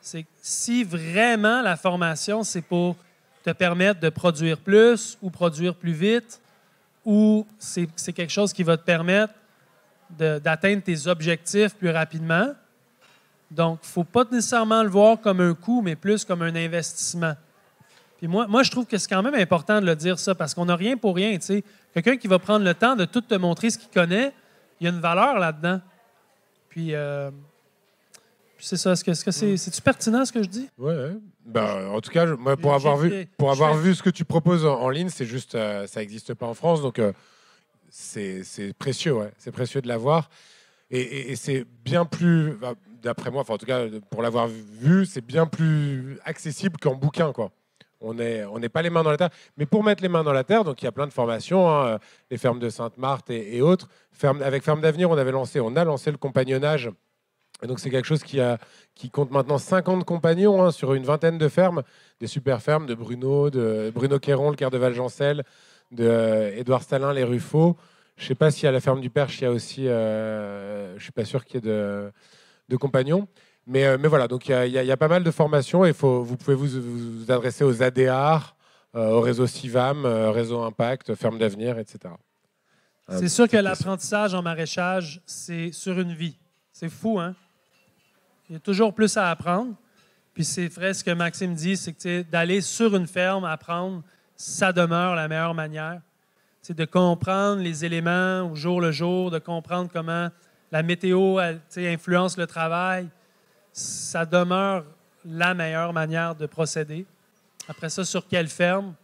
D: C'est si vraiment la formation, c'est pour te permettre de produire plus ou produire plus vite, ou c'est quelque chose qui va te permettre d'atteindre tes objectifs plus rapidement. Donc, il ne faut pas nécessairement le voir comme un coût, mais plus comme un investissement moi, moi, je trouve que c'est quand même important de le dire ça parce qu'on n'a rien pour rien. Quelqu'un qui va prendre le temps de tout te montrer ce qu'il connaît, il y a une valeur là-dedans. Puis, euh, c'est ça. Est-ce que c'est -ce c'est pertinent ce que je dis?
C: Oui. Ben, en tout cas, moi, pour avoir, vu, pour avoir vu ce que tu proposes en, ligne, c'est juste, euh, ça n'existe pas en France. Donc, euh, c'est précieux, ouais. C'est précieux de l'avoir. Et, et, c'est bien plus, bah, d'après moi, enfin, en tout cas, pour l'avoir vu, c'est bien plus accessible qu'en bouquin, quoi on n'est on pas les mains dans la terre. Mais pour mettre les mains dans la terre, donc il y a plein de formations, hein, les fermes de Sainte-Marthe et, autres. Ferme, avec Ferme d'Avenir, on avait lancé, on a lancé le compagnonnage. Et donc c'est quelque chose qui, a, qui compte maintenant 50 compagnons hein, sur une vingtaine de fermes, des super fermes de Bruno, de Bruno Quéron, le Caire de Valgencel, de euh, Édouard Stalin, les Ruffaux. Je ne sais pas si à la ferme du Perche, il y a aussi, euh, je ne suis pas sûr qu'il y ait de, de compagnons. Euh, mais, voilà, donc il y, a pas mal de formations et faut, vous pouvez vous, adresser aux ADR, euh, au réseau CIVAM, euh, réseau Impact, Ferme d'avenir, etc.
D: C'est sûr que l'apprentissage en maraîchage, c'est sur une vie. C'est fou, hein? Il y a toujours plus à apprendre. Puis c'est vrai ce que Maxime dit, c'est que d'aller sur une ferme, apprendre, ça demeure la meilleure manière. C'est de comprendre les éléments au jour le jour, de comprendre comment la météo influence le travail, ça demeure la meilleure manière de procéder. Après ça, sur quelle ferme,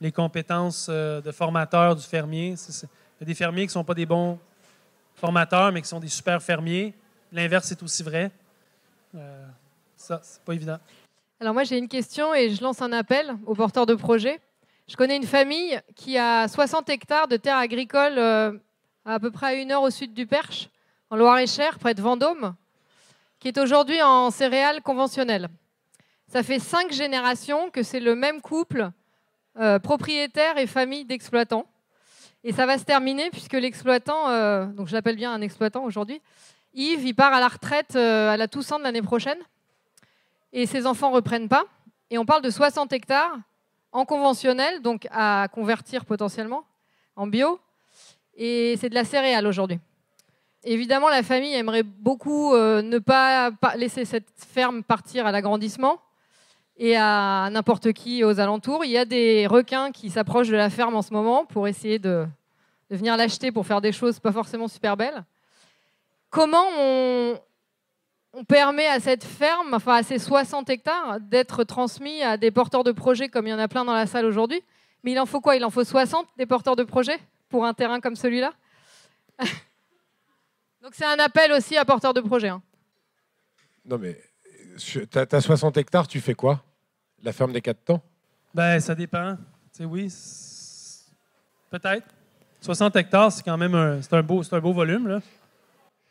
D: les compétences euh, de formateur du fermier. Il y a des fermiers qui ne sont pas des bons formateurs, mais qui sont des super fermiers. L'inverse est aussi vrai. Euh, ça, c'est pas évident.
J: Alors moi j'ai une question et je lance un appel aux porteurs de projets. Je connais une famille qui a 60 hectares de terres agricoles euh, à, peu près à une heure au sud du Perche, en Loire-et-Cher, près de Vendôme, qui est aujourd'hui en céréales conventionnelles. Ça fait cinq générations que c'est le même couple, euh, propriétaire et famille d'exploitants. Et ça va se terminer puisque l'exploitant, donc je l'appelle bien un exploitant aujourd'hui, Yves, il part à la retraite euh, à la Toussaint l'année prochaine et ses enfants ne reprennent pas. Et on parle de 60 hectares en conventionnel, donc à convertir potentiellement en bio. Et c'est de la céréale aujourd'hui. Évidemment, la famille aimerait beaucoup euh, ne pas, laisser cette ferme partir à l'agrandissement et à n'importe qui aux alentours. Il y a des requins qui s'approchent de la ferme en ce moment pour essayer de venir l'acheter pour faire des choses pas forcément super belles. Comment on, on permet à cette ferme, enfin à ces 60 hectares, d'être transmis à des porteurs de projets comme il y en a plein dans la salle aujourd'hui? Mais il en faut quoi? Il en faut 60 des porteurs de projets pour un terrain comme celui-là? Donc c'est un appel aussi à porteurs de projets. hein.
C: Non, mais tu as, 60 hectares, tu fais quoi? La ferme des quatre temps?
D: Ben, ça dépend. Tu sais, oui, c'est- peut-être. 60 hectares, c'est quand même un, beau, un beau volume. Là.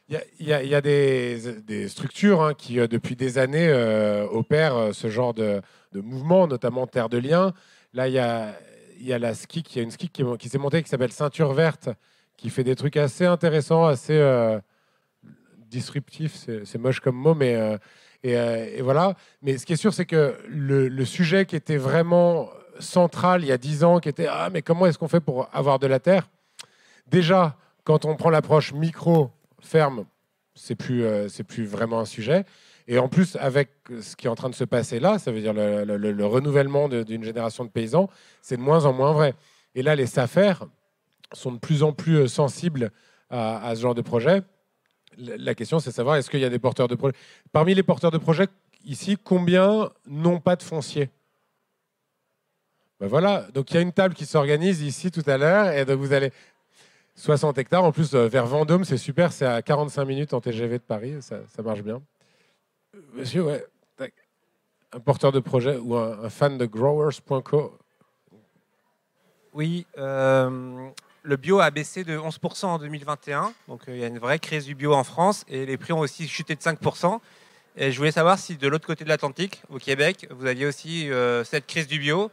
C: Il y a, des, structures hein, qui, euh, depuis des années, euh, opèrent euh, ce genre de, mouvement, notamment Terre de Liens. Là, il y a, la ski, y a une ski qui, est- qui s'est montée qui s'appelle Ceinture Verte, qui fait des trucs assez intéressants, assez disruptifs. C'est moche comme mot, mais voilà. Mais ce qui est sûr, c'est que le, le sujet qui était vraiment central il y a dix ans, qui était ah mais comment est-ce qu'on fait pour avoir de la terre? Déjà, quand on prend l'approche micro ferme, c'est plus euh, c'est plus vraiment un sujet. Et en plus, avec ce qui est en train de se passer là, ça veut dire le, le- le renouvellement d'une génération de paysans, c'est de moins en moins vrai. Et là, les SAFER sont de plus en plus euh, sensibles à, à ce genre de projet. La question, c'est de savoir est-ce qu'il y a des porteurs de projets. Parmi les porteurs de projets ici, combien n'ont pas de foncier? Ben voilà, donc il y a une table qui s'organise ici tout à l'heure, et donc vous allez 60 hectares. En plus, euh, vers Vendôme, c'est super, c'est à 45 minutes en TGV de Paris, ça, marche bien. Euh, Monsieur, un porteur de projet ou un, fan de growers.co.
M: Oui, euh, le bio a baissé de 11% en 2021. Donc il y a une vraie crise du bio en France et les prix ont aussi chuté de 5%. Et je voulais savoir si de l'autre côté de l'Atlantique, au Québec, vous aviez aussi cette crise du bio.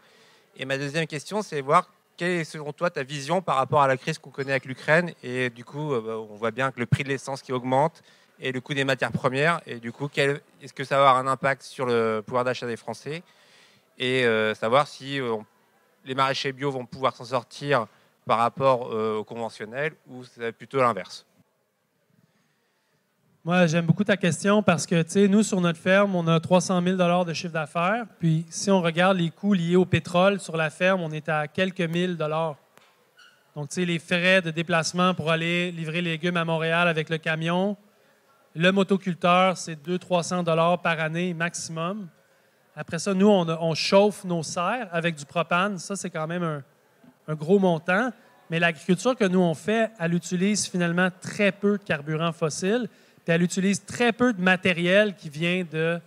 M: Et ma deuxième question, c'est voir quelle est selon toi ta vision par rapport à la crise qu'on connaît avec l'Ukraine. Et du coup, euh, bah, on voit bien que le prix de l'essence qui augmente et le coût des matières premières. Et du coup, est-ce que ça va avoir un impact sur le pouvoir d'achat des Français Et euh, savoir si euh, les maraîchers bio vont pouvoir s'en sortir par rapport euh, au conventionnel ou c'est plutôt l'inverse?
D: Moi, j'aime beaucoup ta question parce que, tu sais, nous, sur notre ferme, on a 300 000 de chiffre d'affaires. Puis, si on regarde les coûts liés au pétrole sur la ferme, on est à quelques mille dollars. Donc, tu sais, les frais de déplacement pour aller livrer les légumes à Montréal avec le camion, le motoculteur, c'est 200-300 dollars par année maximum. Après ça, nous, on, chauffe nos serres avec du propane. Ça, c'est quand même un, un gros montant. Mais l'agriculture que nous, on fait, elle utilise finalement très peu de carburant fossile, elle utilise très peu de matériel qui vient de,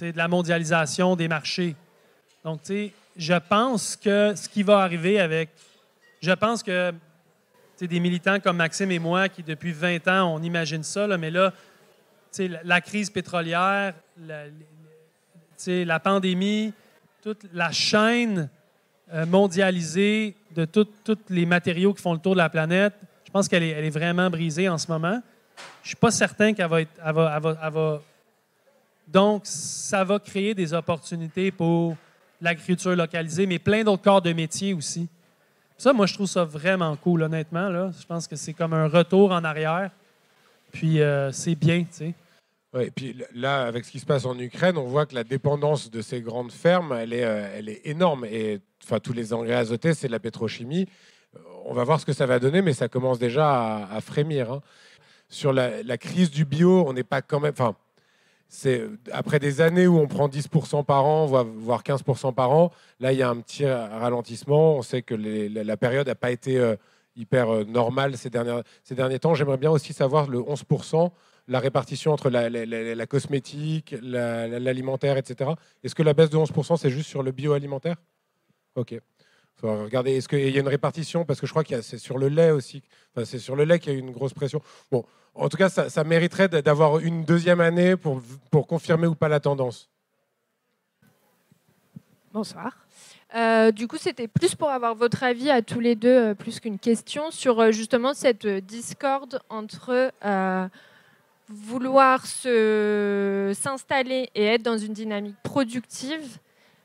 D: la mondialisation des marchés. Donc, je pense que ce qui va arriver avec... Je pense que des militants comme Maxime et moi, qui depuis 20 ans, on imagine ça, mais là, la, crise pétrolière, la, pandémie, toute la chaîne euh, mondialisée de tous les matériaux qui font le tour de la planète, je pense qu'elle est, elle est vraiment brisée en ce moment. Je ne suis pas certain qu'elle va être. Donc, ça va créer des opportunités pour l'agriculture localisée, mais plein d'autres corps de métier aussi. Ça, moi, je trouve ça vraiment cool, honnêtement. Je pense que c'est comme un retour en arrière. Puis, euh, c'est bien, tu sais.
C: Et puis là, avec ce qui se passe en Ukraine, on voit que la dépendance de ces grandes fermes, elle est, euh, énorme. Et enfin, tous les engrais azotés, c'est de la pétrochimie. Euh, On va voir ce que ça va donner, mais ça commence déjà à, à frémir. hein. Sur la, crise du bio, on n'est pas quand même. Enfin, c'est après des années où on prend 10% par an, voire voire 15% par an, là, il y a un petit ralentissement. On sait que la, période n'a pas été euh, hyper euh, normale ces, ces derniers temps. J'aimerais bien aussi savoir le 11%, la répartition entre la, la- cosmétique, la- la- l'alimentaire, etc. Est-ce que la baisse de 11%, c'est juste sur le bioalimentaire Ok. Faut regarder, est-ce qu'il y a une répartition? Parce que je crois que c'est sur le lait aussi. C'est sur le lait qu'il y a eu une grosse pression. Bon, en tout cas, ça, mériterait d'avoir une deuxième année pour, pour confirmer ou pas la tendance.
N: Bonsoir. Euh, du coup, c'était plus pour avoir votre avis à tous les deux, euh, plus qu'une question, sur euh, justement cette discorde entre vouloir s'installer et être dans une dynamique productive,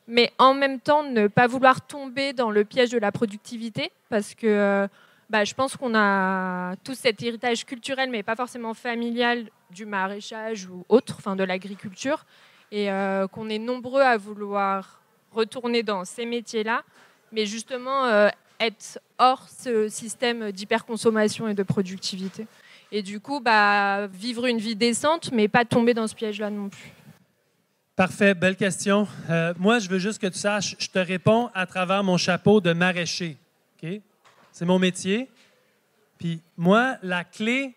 N: mais en même temps ne pas vouloir tomber dans le piège de la productivité, parce que euh, bah, je pense qu'on a tous cet héritage culturel, mais pas forcément familial, du maraîchage ou autre, enfin de l'agriculture, et euh, qu'on est nombreux à vouloir retourner dans ces métiers-là, mais justement euh, être hors ce système d'hyperconsommation et de productivité. Et du coup, bah, vivre une vie décente, mais pas tomber dans ce piège-là non plus.
D: Parfait, belle question. Euh, moi, je veux juste que tu saches, je te réponds à travers mon chapeau de maraîcher. C'est mon métier. Puis moi, la clé,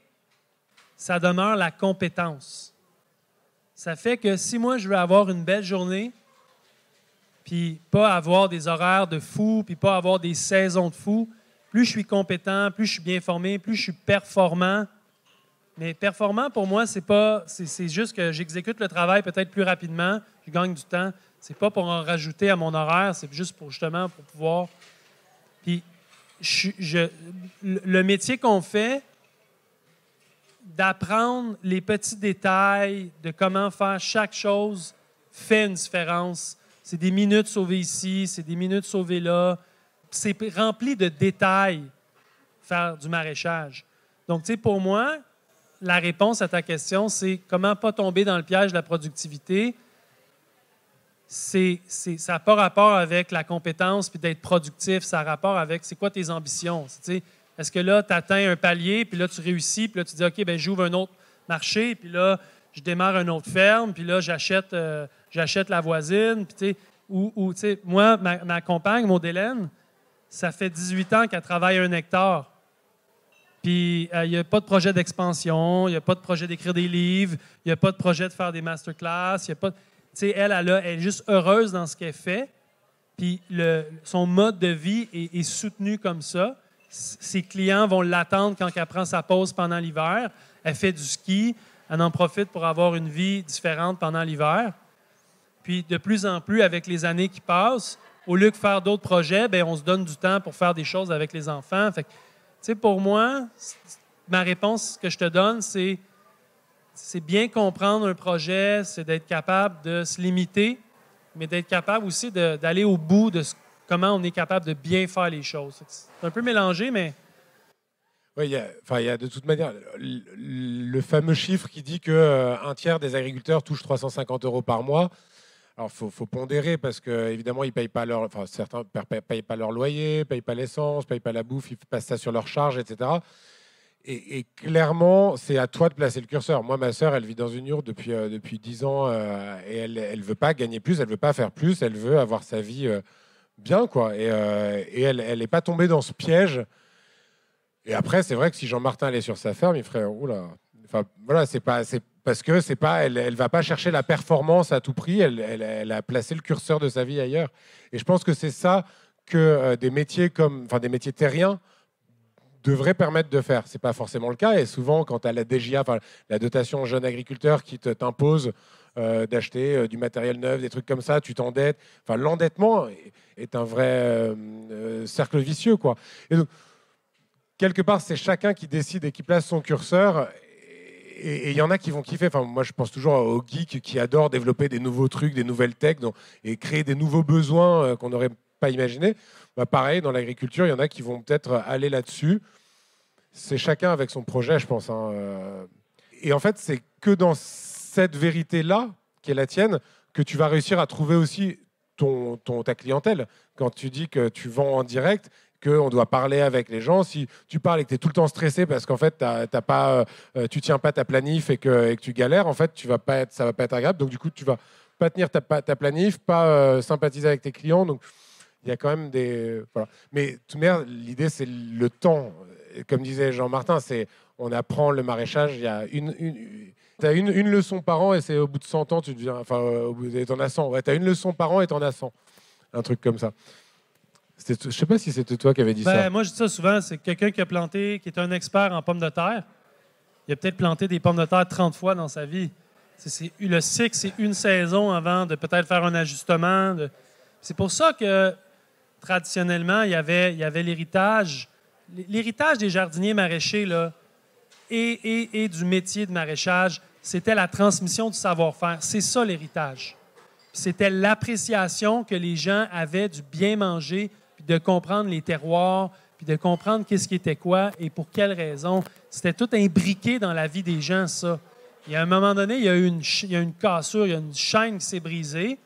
D: ça demeure la compétence. Ça fait que si moi, je veux avoir une belle journée, puis pas avoir des horaires de fou, puis pas avoir des saisons de fou, plus je suis compétent, plus je suis bien formé, plus je suis performant. Mais performant, pour moi, c'est pas, c'est, juste que j'exécute le travail peut-être plus rapidement, je gagne du temps. C'est pas pour en rajouter à mon horaire, c'est juste pour justement pour pouvoir. Puis, je, le métier qu'on fait, d'apprendre les petits détails de comment faire chaque chose fait une différence. C'est des minutes sauvées ici, c'est des minutes sauvées là. C'est rempli de détails faire du maraîchage. Donc, tu sais, pour moi, la réponse à ta question, c'est comment pas tomber dans le piège de la productivité? C'est, ça n'a pas rapport avec la compétence puis d'être productif. Ça a rapport avec c'est quoi tes ambitions. Est-ce que là, tu atteins un palier, puis là, tu réussis, puis là, tu dis OK, ben j'ouvre un autre marché, puis là, je démarre une autre ferme, puis là, j'achète, euh, j'achète la voisine. Puis, ou, ou, moi, ma, compagne, Maud ça fait 18 ans qu'elle travaille un hectare. Puis euh, il n'y a pas de projet d'expansion, il n'y a pas de projet d'écrire des livres, il n'y a pas de projet de faire des masterclass, il a pas. Tu sais, elle, elle, elle est juste heureuse dans ce qu'elle fait. Puis le, son mode de vie est, soutenu comme ça. Ses clients vont l'attendre quand elle prend sa pause pendant l'hiver. Elle fait du ski, elle en profite pour avoir une vie différente pendant l'hiver. Puis de plus en plus, avec les années qui passent, au lieu de faire d'autres projets, ben, on se donne du temps pour faire des choses avec les enfants. Fait que, sais, pour moi, ma réponse que je te donne, c'est c'est bien comprendre un projet, c'est d'être capable de se limiter, mais d'être capable aussi d'aller au bout de comment on est capable de bien faire les choses. C'est un peu mélangé, mais
C: Oui, il y a, enfin, il y a de toute manière le, fameux chiffre qui dit que euh, tiers des agriculteurs touchent 350 euros par mois. Alors, faut, faut pondérer parce que évidemment, ils payent pas leur, enfin, certains payent pas leur loyer, payent pas l'essence, payent pas la bouffe, ils passent ça sur leur charge, etc. Et, clairement, c'est à toi de placer le curseur. Moi, ma sœur, elle vit dans une yourte depuis, euh, depuis 10 ans euh, et elle ne veut pas gagner plus, elle veut pas faire plus, elle veut avoir sa vie euh, bien. quoi. Et, euh, et elle n'est pas tombée dans ce piège. Et après, c'est vrai que si Jean-Martin allait sur sa ferme, il ferait oula. Enfin, voilà, c'est pas, c'est parce que c'est pas, elle, elle va pas chercher la performance à tout prix. Elle, elle, elle a placé le curseur de sa vie ailleurs. Et je pense que c'est ça que euh, des métiers comme, enfin, des métiers terriens devraient permettre de faire. C'est pas forcément le cas. Et souvent, quand as la DGA, enfin, la dotation jeune agriculteur, qui t'impose euh, d'acheter euh, du matériel neuf, des trucs comme ça, tu t'endettes. Enfin, l'endettement est, est un vrai cercle vicieux, quoi. Et donc, quelque part, c'est chacun qui décide et qui place son curseur. Et il y en a qui vont kiffer. Enfin, moi, je pense toujours aux geeks qui adorent développer des nouveaux trucs, des nouvelles tech donc- et créer des nouveaux besoins euh, qu'on n'aurait pas imaginés. Bah, pareil, dans l'agriculture, il y en a qui vont peut-être aller là-dessus. C'est chacun avec son projet, je pense. hein, euh. Et en fait, c'est que dans cette vérité-là, qui est la tienne, que tu vas réussir à trouver aussi ton- ta clientèle. Quand tu dis que tu vends en direct, qu'on doit parler avec les gens. Si tu parles et que tu es tout le temps stressé parce qu'en fait, t'as, t'as pas, euh, tu tiens pas ta planif et que, tu galères, en fait, tu vas pas être, ça va pas être agréable. Donc, du coup, tu vas pas tenir ta, ta planif, pas euh, sympathiser avec tes clients. Donc, il y a quand même des. Mais tout de l'idée, c'est le temps. Comme disait Jean-Martin, c'est on apprend le maraîchage. Il y a une. une leçon par an et c'est au bout de 100 ans, tu deviens. Enfin, euh, au bout t'en as 100. Ouais, t'as une leçon par an et t'en as 100. Un truc comme ça. Je sais pas si c'était toi qui avais dit
D: Ben,
C: ça.
D: Moi, je dis ça souvent, c'est quelqu'un qui a planté, qui est un expert en pommes de terre. Il a peut-être planté des pommes de terre 30 fois dans sa vie. C'est, c'est- le cycle, c'est une saison avant de peut-être faire un ajustement. de- C'est pour ça que traditionnellement, il y avait, il y avait l'héritage. L'héritage des jardiniers maraîchers là, et, et- et du métier de maraîchage, c'était la transmission du savoir-faire. C'est ça l'héritage. C'était l'appréciation que les gens avaient du bien manger, de comprendre les terroirs, puis de comprendre qu'est-ce qui était quoi et pour quelles raisons. C'était tout imbriqué dans la vie des gens, ça. Y a un moment donné, il y a eu une, il y a une cassure, il y a une chaîne qui s'est brisée,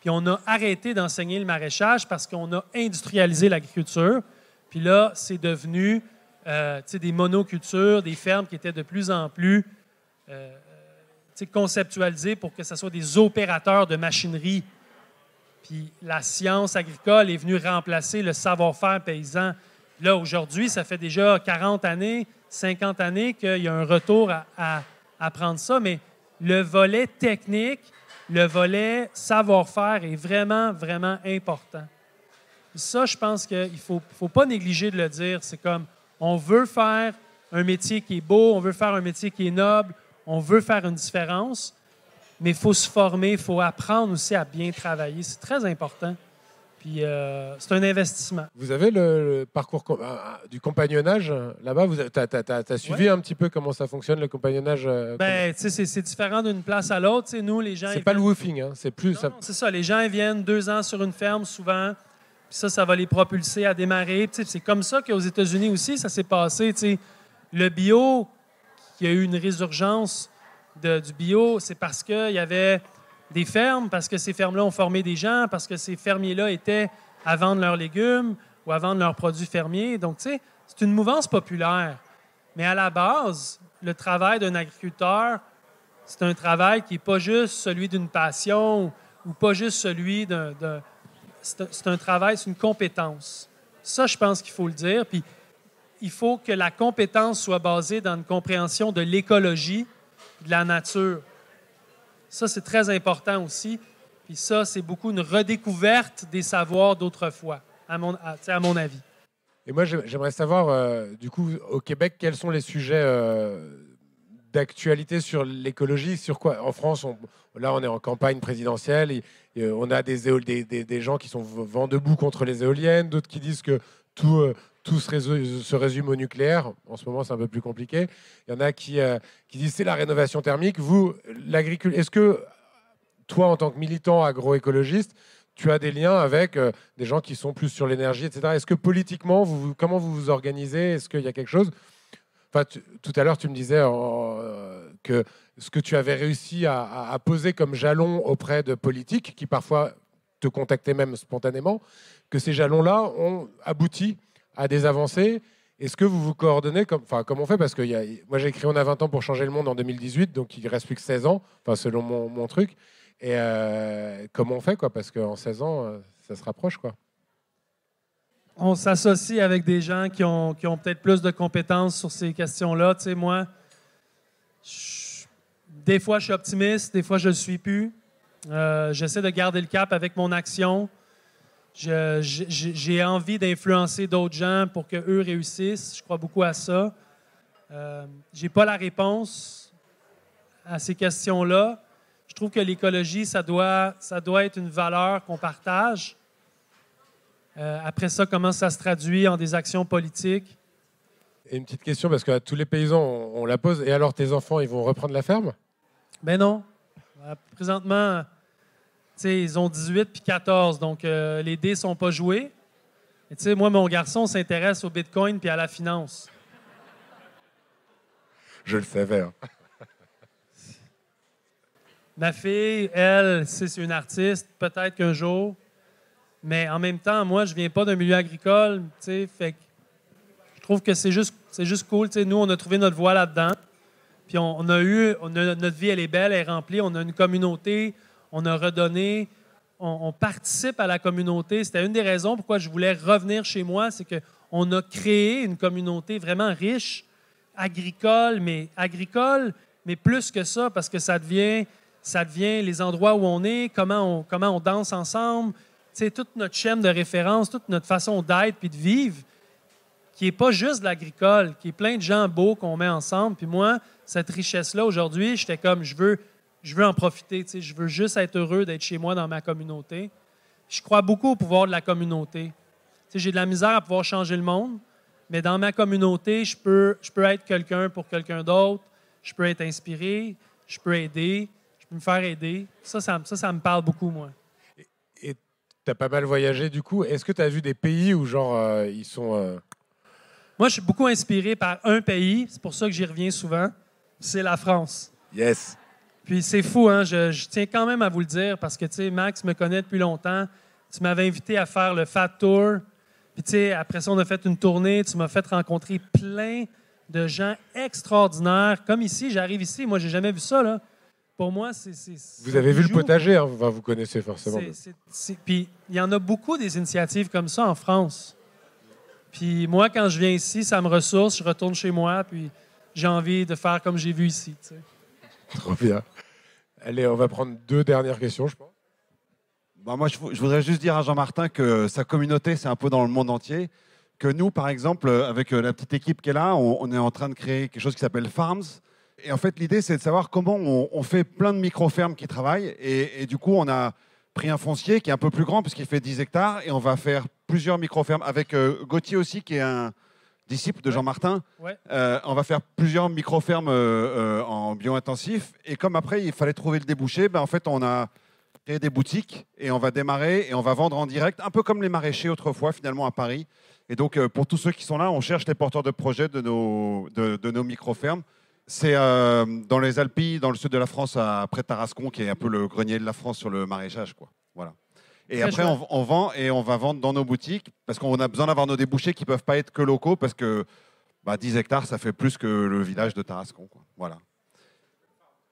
D: puis on a arrêté d'enseigner le maraîchage parce qu'on a industrialisé l'agriculture. Puis là, c'est devenu euh, des monocultures, des fermes qui étaient de plus en plus euh, conceptualisées pour que ce soit des opérateurs de machinerie. La science agricole est venue remplacer le savoir-faire paysan. Là, aujourd'hui, ça fait déjà 40 années, 50 années qu'il y a un retour à, à- prendre ça, mais le volet technique, le volet savoir-faire est vraiment, vraiment important. Ça, je pense qu'il ne faut pas négliger de le dire. C'est comme, on veut faire un métier qui est beau, on veut faire un métier qui est noble, on veut faire une différence, mais il faut se former, il faut apprendre aussi à bien travailler. C'est très important. Puis euh, c'est un investissement.
C: Vous avez le, le parcours com- ah, ah, du compagnonnage euh, là-bas? Vous as, suivi un petit peu comment ça fonctionne le compagnonnage euh,
D: Ben, tu sais, c'est- différent d'une place à l'autre. Nous, les gens.
C: C'est pas le woofing, hein, c'est plus. ça-
D: C'est ça, les gens ils viennent deux ans sur une ferme souvent, puis ça, ça va les propulser à démarrer. C'est comme ça qu'aux États-Unis aussi, ça s'est passé. tu sais. Le bio, qui a eu une résurgence du bio, c'est parce qu'il y avait des fermes, parce que ces fermes-là ont formé des gens, parce que ces fermiers-là étaient à vendre leurs légumes ou à vendre leurs produits fermiers. Donc, tu sais, c'est une mouvance populaire. Mais à la base, le travail d'un agriculteur, c'est un travail qui n'est pas juste celui d'une passion ou, pas juste celui d'un. d'un- c'est un, c'est un travail, c'est une compétence. Ça, je pense qu'il faut le dire. Puis, il faut que la compétence soit basée dans une compréhension de l'écologie, de la nature. Ça, c'est très important aussi. Puis ça, c'est beaucoup une redécouverte des savoirs d'autrefois, à mon, à, à mon avis.
C: Et moi, j'ai- j'aimerais savoir, euh, du coup, au Québec, quels sont les sujets euh, d'actualité sur l'écologie? Sur quoi? En France, là, on est en campagne présidentielle. Et, euh, on a des, des, des- gens qui sont vent debout contre les éoliennes, d'autres qui disent que tout, tout se, résu- se résume au nucléaire. En ce moment, c'est un peu plus compliqué. Il y en a qui, euh, qui disent c'est la rénovation thermique. Vous, l'agriculture, est-ce que toi, en tant que militant agroécologiste, tu as des liens avec euh, des gens qui sont plus sur l'énergie, etc. Est-ce que politiquement, vous, comment vous vous organisez? Est-ce qu'il y a quelque chose? Enfin, Tout à l'heure, tu me disais euh, que ce que tu avais réussi à- à poser comme jalon auprès de politiques, qui parfois te contactaient même spontanément, que ces jalons-là ont abouti à des avancées. Est-ce que vous vous coordonnez comme, enfin, comme on fait? Parce que moi, j'ai écrit On a 20 ans pour changer le monde en 2018, donc il reste plus que 16 ans, enfin, selon mon, truc. Et euh, comment on fait quoi? Parce qu'en 16 ans, euh, ça se rapproche. quoi.
D: on s'associe avec des gens qui ont, qui ont peut-être plus de compétences sur ces questions-là. Tu sais, moi, des fois, je suis optimiste, des fois, je ne le suis plus. Euh, J'essaie de garder le cap avec mon action. Je- J'ai envie d'influencer d'autres gens pour qu'eux réussissent. Je crois beaucoup à ça. Euh, je n'ai pas la réponse à ces questions-là. Je trouve que l'écologie, ça doit, ça doit être une valeur qu'on partage. Euh, après ça, comment ça se traduit en des actions politiques?
C: Et une petite question, parce que tous les paysans, on, on la pose. Et alors, tes enfants, ils vont reprendre la ferme?
D: Ben non. Euh, présentement, sais, ils ont 18 puis 14, donc euh, les dés sont pas joués. Et tu sais, moi, mon garçon s'intéresse au Bitcoin puis à la finance.
C: Je le savais. hein.
D: Ma fille, elle, c'est une artiste. Peut-être qu'un jour, Mais en même temps, moi, je viens pas d'un milieu agricole, tu sais, fait que je trouve que c'est juste, c'est juste cool. tu sais. Nous, on a trouvé notre voie là-dedans. Puis on, on a eu, on a- notre vie, elle est belle, elle est remplie. On a une communauté, on a redonné, on, participe à la communauté. C'était une des raisons pourquoi je voulais revenir chez moi, c'est qu'on a créé une communauté vraiment riche, agricole, mais agricole, mais plus que ça, parce que ça devient, ça devient les endroits où on est, comment on, comment on danse ensemble, sais, toute notre chaîne de référence, toute notre façon d'être puis de vivre qui n'est pas juste de l'agricole, qui est plein de gens beaux qu'on met ensemble. Puis moi, cette richesse-là, aujourd'hui, j'étais comme, je veux, je veux en profiter. tu sais, Je veux juste être heureux d'être chez moi dans ma communauté. Je crois beaucoup au pouvoir de la communauté. Tu sais, J'ai de la misère à pouvoir changer le monde, mais dans ma communauté, je peux, je peux être quelqu'un pour quelqu'un d'autre. Je peux être inspiré, je peux aider, je peux me faire aider. Ça, ça, ça, ça me parle beaucoup, moi.
C: Et tu as pas mal voyagé du coup. Est-ce que tu as vu des pays où genre euh, ils sont. euh,
D: Moi, je suis beaucoup inspiré par un pays, c'est pour ça que j'y reviens souvent, c'est la France.
C: Yes.
D: Puis c'est fou, hein? je, je tiens quand même à vous le dire parce que, tu sais, Max me connaît depuis longtemps. Tu m'avais invité à faire le Fat Tour. Puis, tu sais, après ça, on a fait une tournée. Tu m'as fait rencontrer plein de gens extraordinaires. Comme ici, j'arrive ici, moi, j'ai jamais vu ça, là. Pour moi, c'est...
C: Vous avez vu le potager, hein, enfin, vous connaissez forcément.
D: Puis il y en a beaucoup des initiatives comme ça en France. Puis moi, quand je viens ici, ça me ressource, je retourne chez moi, puis j'ai envie de faire comme j'ai vu ici. tu sais.
C: Trop bien. Allez, on va prendre deux dernières questions, je pense.
I: Bah, moi, je, vou- je voudrais juste dire à Jean-Martin que sa communauté, c'est un peu dans le monde entier. Que nous, par exemple, avec euh, la petite équipe qui est là, on, est en train de créer quelque chose qui s'appelle Farms. Et en fait, l'idée, c'est de savoir comment on, fait plein de micro-fermes qui travaillent. Et, et du coup, on a pris un foncier qui est un peu plus grand, puisqu'il fait 10 hectares. Et on va faire plusieurs micro-fermes avec euh, Gauthier aussi, qui est un disciple de Jean-Martin.
D: Ouais.
I: Euh, on va faire plusieurs micro-fermes euh, euh, en bio-intensif. Et comme après, il fallait trouver le débouché, ben, en fait, on a créé des boutiques et on va démarrer et on va vendre en direct, un peu comme les maraîchers autrefois, finalement, à Paris. Et donc, pour tous ceux qui sont là, on cherche les porteurs de projets de nos, de, de nos micro-fermes. C'est dans les Alpes, dans le sud de la France, à- près de Tarascon, qui est un peu le grenier de la France sur le maraîchage. Quoi. Voilà. Et
D: Très
I: après, on, on vend et on va vendre dans nos boutiques parce qu'on a besoin d'avoir nos débouchés qui ne peuvent pas être que locaux parce que bah, 10 hectares, ça fait plus que le village de Tarascon. quoi. Voilà.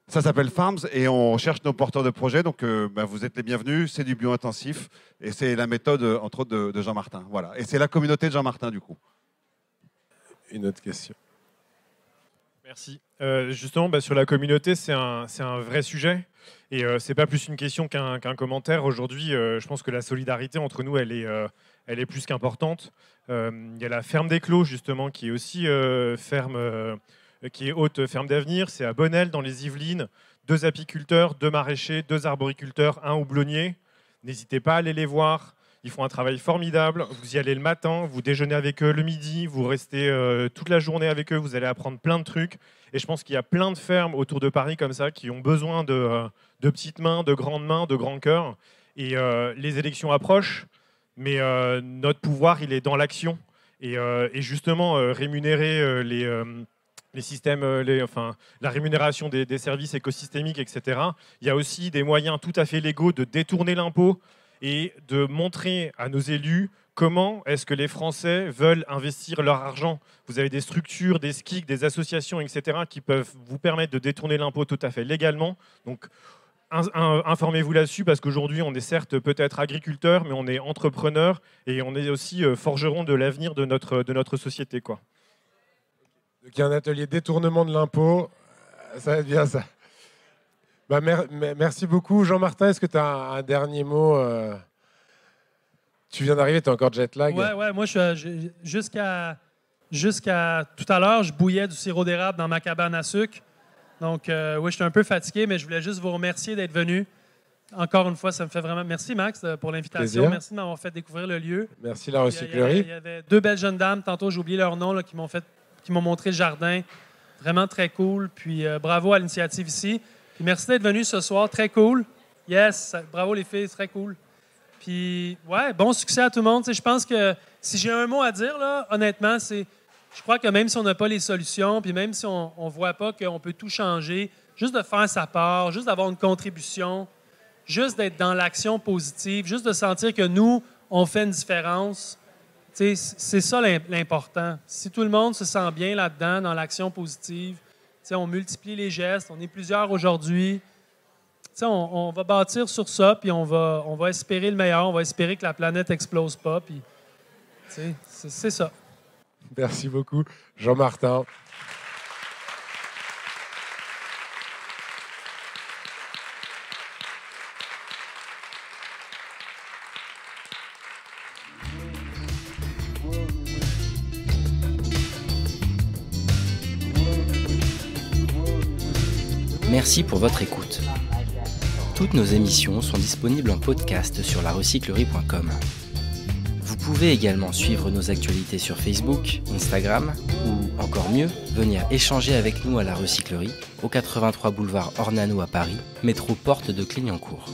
I: Ça s'appelle Farms et on cherche nos porteurs de projets. Donc, euh, bah, vous êtes les bienvenus. C'est du bio-intensif et c'est la méthode, euh, entre autres, de, de Jean-Martin. Voilà. Et c'est la communauté de Jean-Martin, du coup.
C: Une autre question.
E: Merci. Euh, justement, bah, sur la communauté, c'est un, un vrai sujet. Et euh, c'est pas plus une question qu'un commentaire. Aujourd'hui, euh, je pense que la solidarité entre nous, elle est, euh, elle est plus qu'importante. Il y a la ferme des Clos, justement, qui est aussi ferme, qui est haute ferme d'avenir. C'est à Bonnel, dans les Yvelines. Deux apiculteurs, deux maraîchers, deux arboriculteurs, un houblonnier. N'hésitez pas à aller les voir. Ils font un travail formidable. Vous y allez le matin, vous déjeunez avec eux le midi, vous restez euh, toute la journée avec eux, vous allez apprendre plein de trucs. Et je pense qu'il y a plein de fermes autour de Paris comme ça qui ont besoin de, euh, de petites mains, de grandes mains, de grands cœurs. Et euh, les élections approchent, mais notre pouvoir, il est dans l'action. Et, justement, rémunérer les, les systèmes, enfin, la rémunération des services écosystémiques, etc. Il y a aussi des moyens tout à fait légaux de détourner l'impôt et de montrer à nos élus comment est-ce que les Français veulent investir leur argent. Vous avez des structures, des SKIC, des associations, etc., qui peuvent vous permettre de détourner l'impôt tout à fait légalement. Donc, in- in- informez-vous là-dessus, parce qu'aujourd'hui, on est certes peut-être agriculteur, mais on est entrepreneur et on est aussi euh, forgeron de l'avenir de notre, de notre société. Quoi.
C: Donc il y a un atelier détournement de l'impôt. Ça va être bien ça. Bah, mer- mer- merci beaucoup. Jean-Martin, est-ce que tu as un, un dernier mot euh, Tu viens d'arriver, tu es encore jet lag.
D: Ouais, ouais, moi, je jusqu'à tout à l'heure, je bouillais du sirop d'érable dans ma cabane à sucre. Donc, euh, oui, je suis un peu fatigué, mais je voulais juste vous remercier d'être venu. Encore une fois, ça me fait vraiment. Merci, Max, euh, pour l'invitation. Merci de m'avoir fait découvrir le lieu.
C: Merci la
D: il
C: recyclerie.
D: Il y avait deux belles jeunes dames, tantôt j'ai oublié leur nom, là, qui m'ont fait, qui m'ont montré le jardin. Vraiment très cool. Puis euh, bravo à l'initiative ici. Merci d'être venu ce soir, très cool. Yes, bravo les filles, très cool. Puis ouais, bon succès à tout le monde. Tu sais, je pense que si j'ai un mot à dire là, honnêtement, c'est, je crois que même si on n'a pas les solutions, puis même si on ne voit pas qu'on peut tout changer, juste de faire sa part, juste d'avoir une contribution, juste d'être dans l'action positive, juste de sentir que nous, on fait une différence. C'est ça l'important. Si tout le monde se sent bien là-dedans, dans l'action positive, on multiplie les gestes, on est plusieurs aujourd'hui. On, va bâtir sur ça, puis on va, on va espérer le meilleur, on va espérer que la planète explose pas. C'est ça.
C: Merci beaucoup, Jean-Martin.
B: Merci pour votre écoute. Toutes nos émissions sont disponibles en podcast sur larecyclerie.com. Vous pouvez également suivre nos actualités sur Facebook, Instagram ou encore mieux, venir échanger avec nous à la recyclerie au 83 boulevard Ornano à Paris, métro porte de Clignancourt.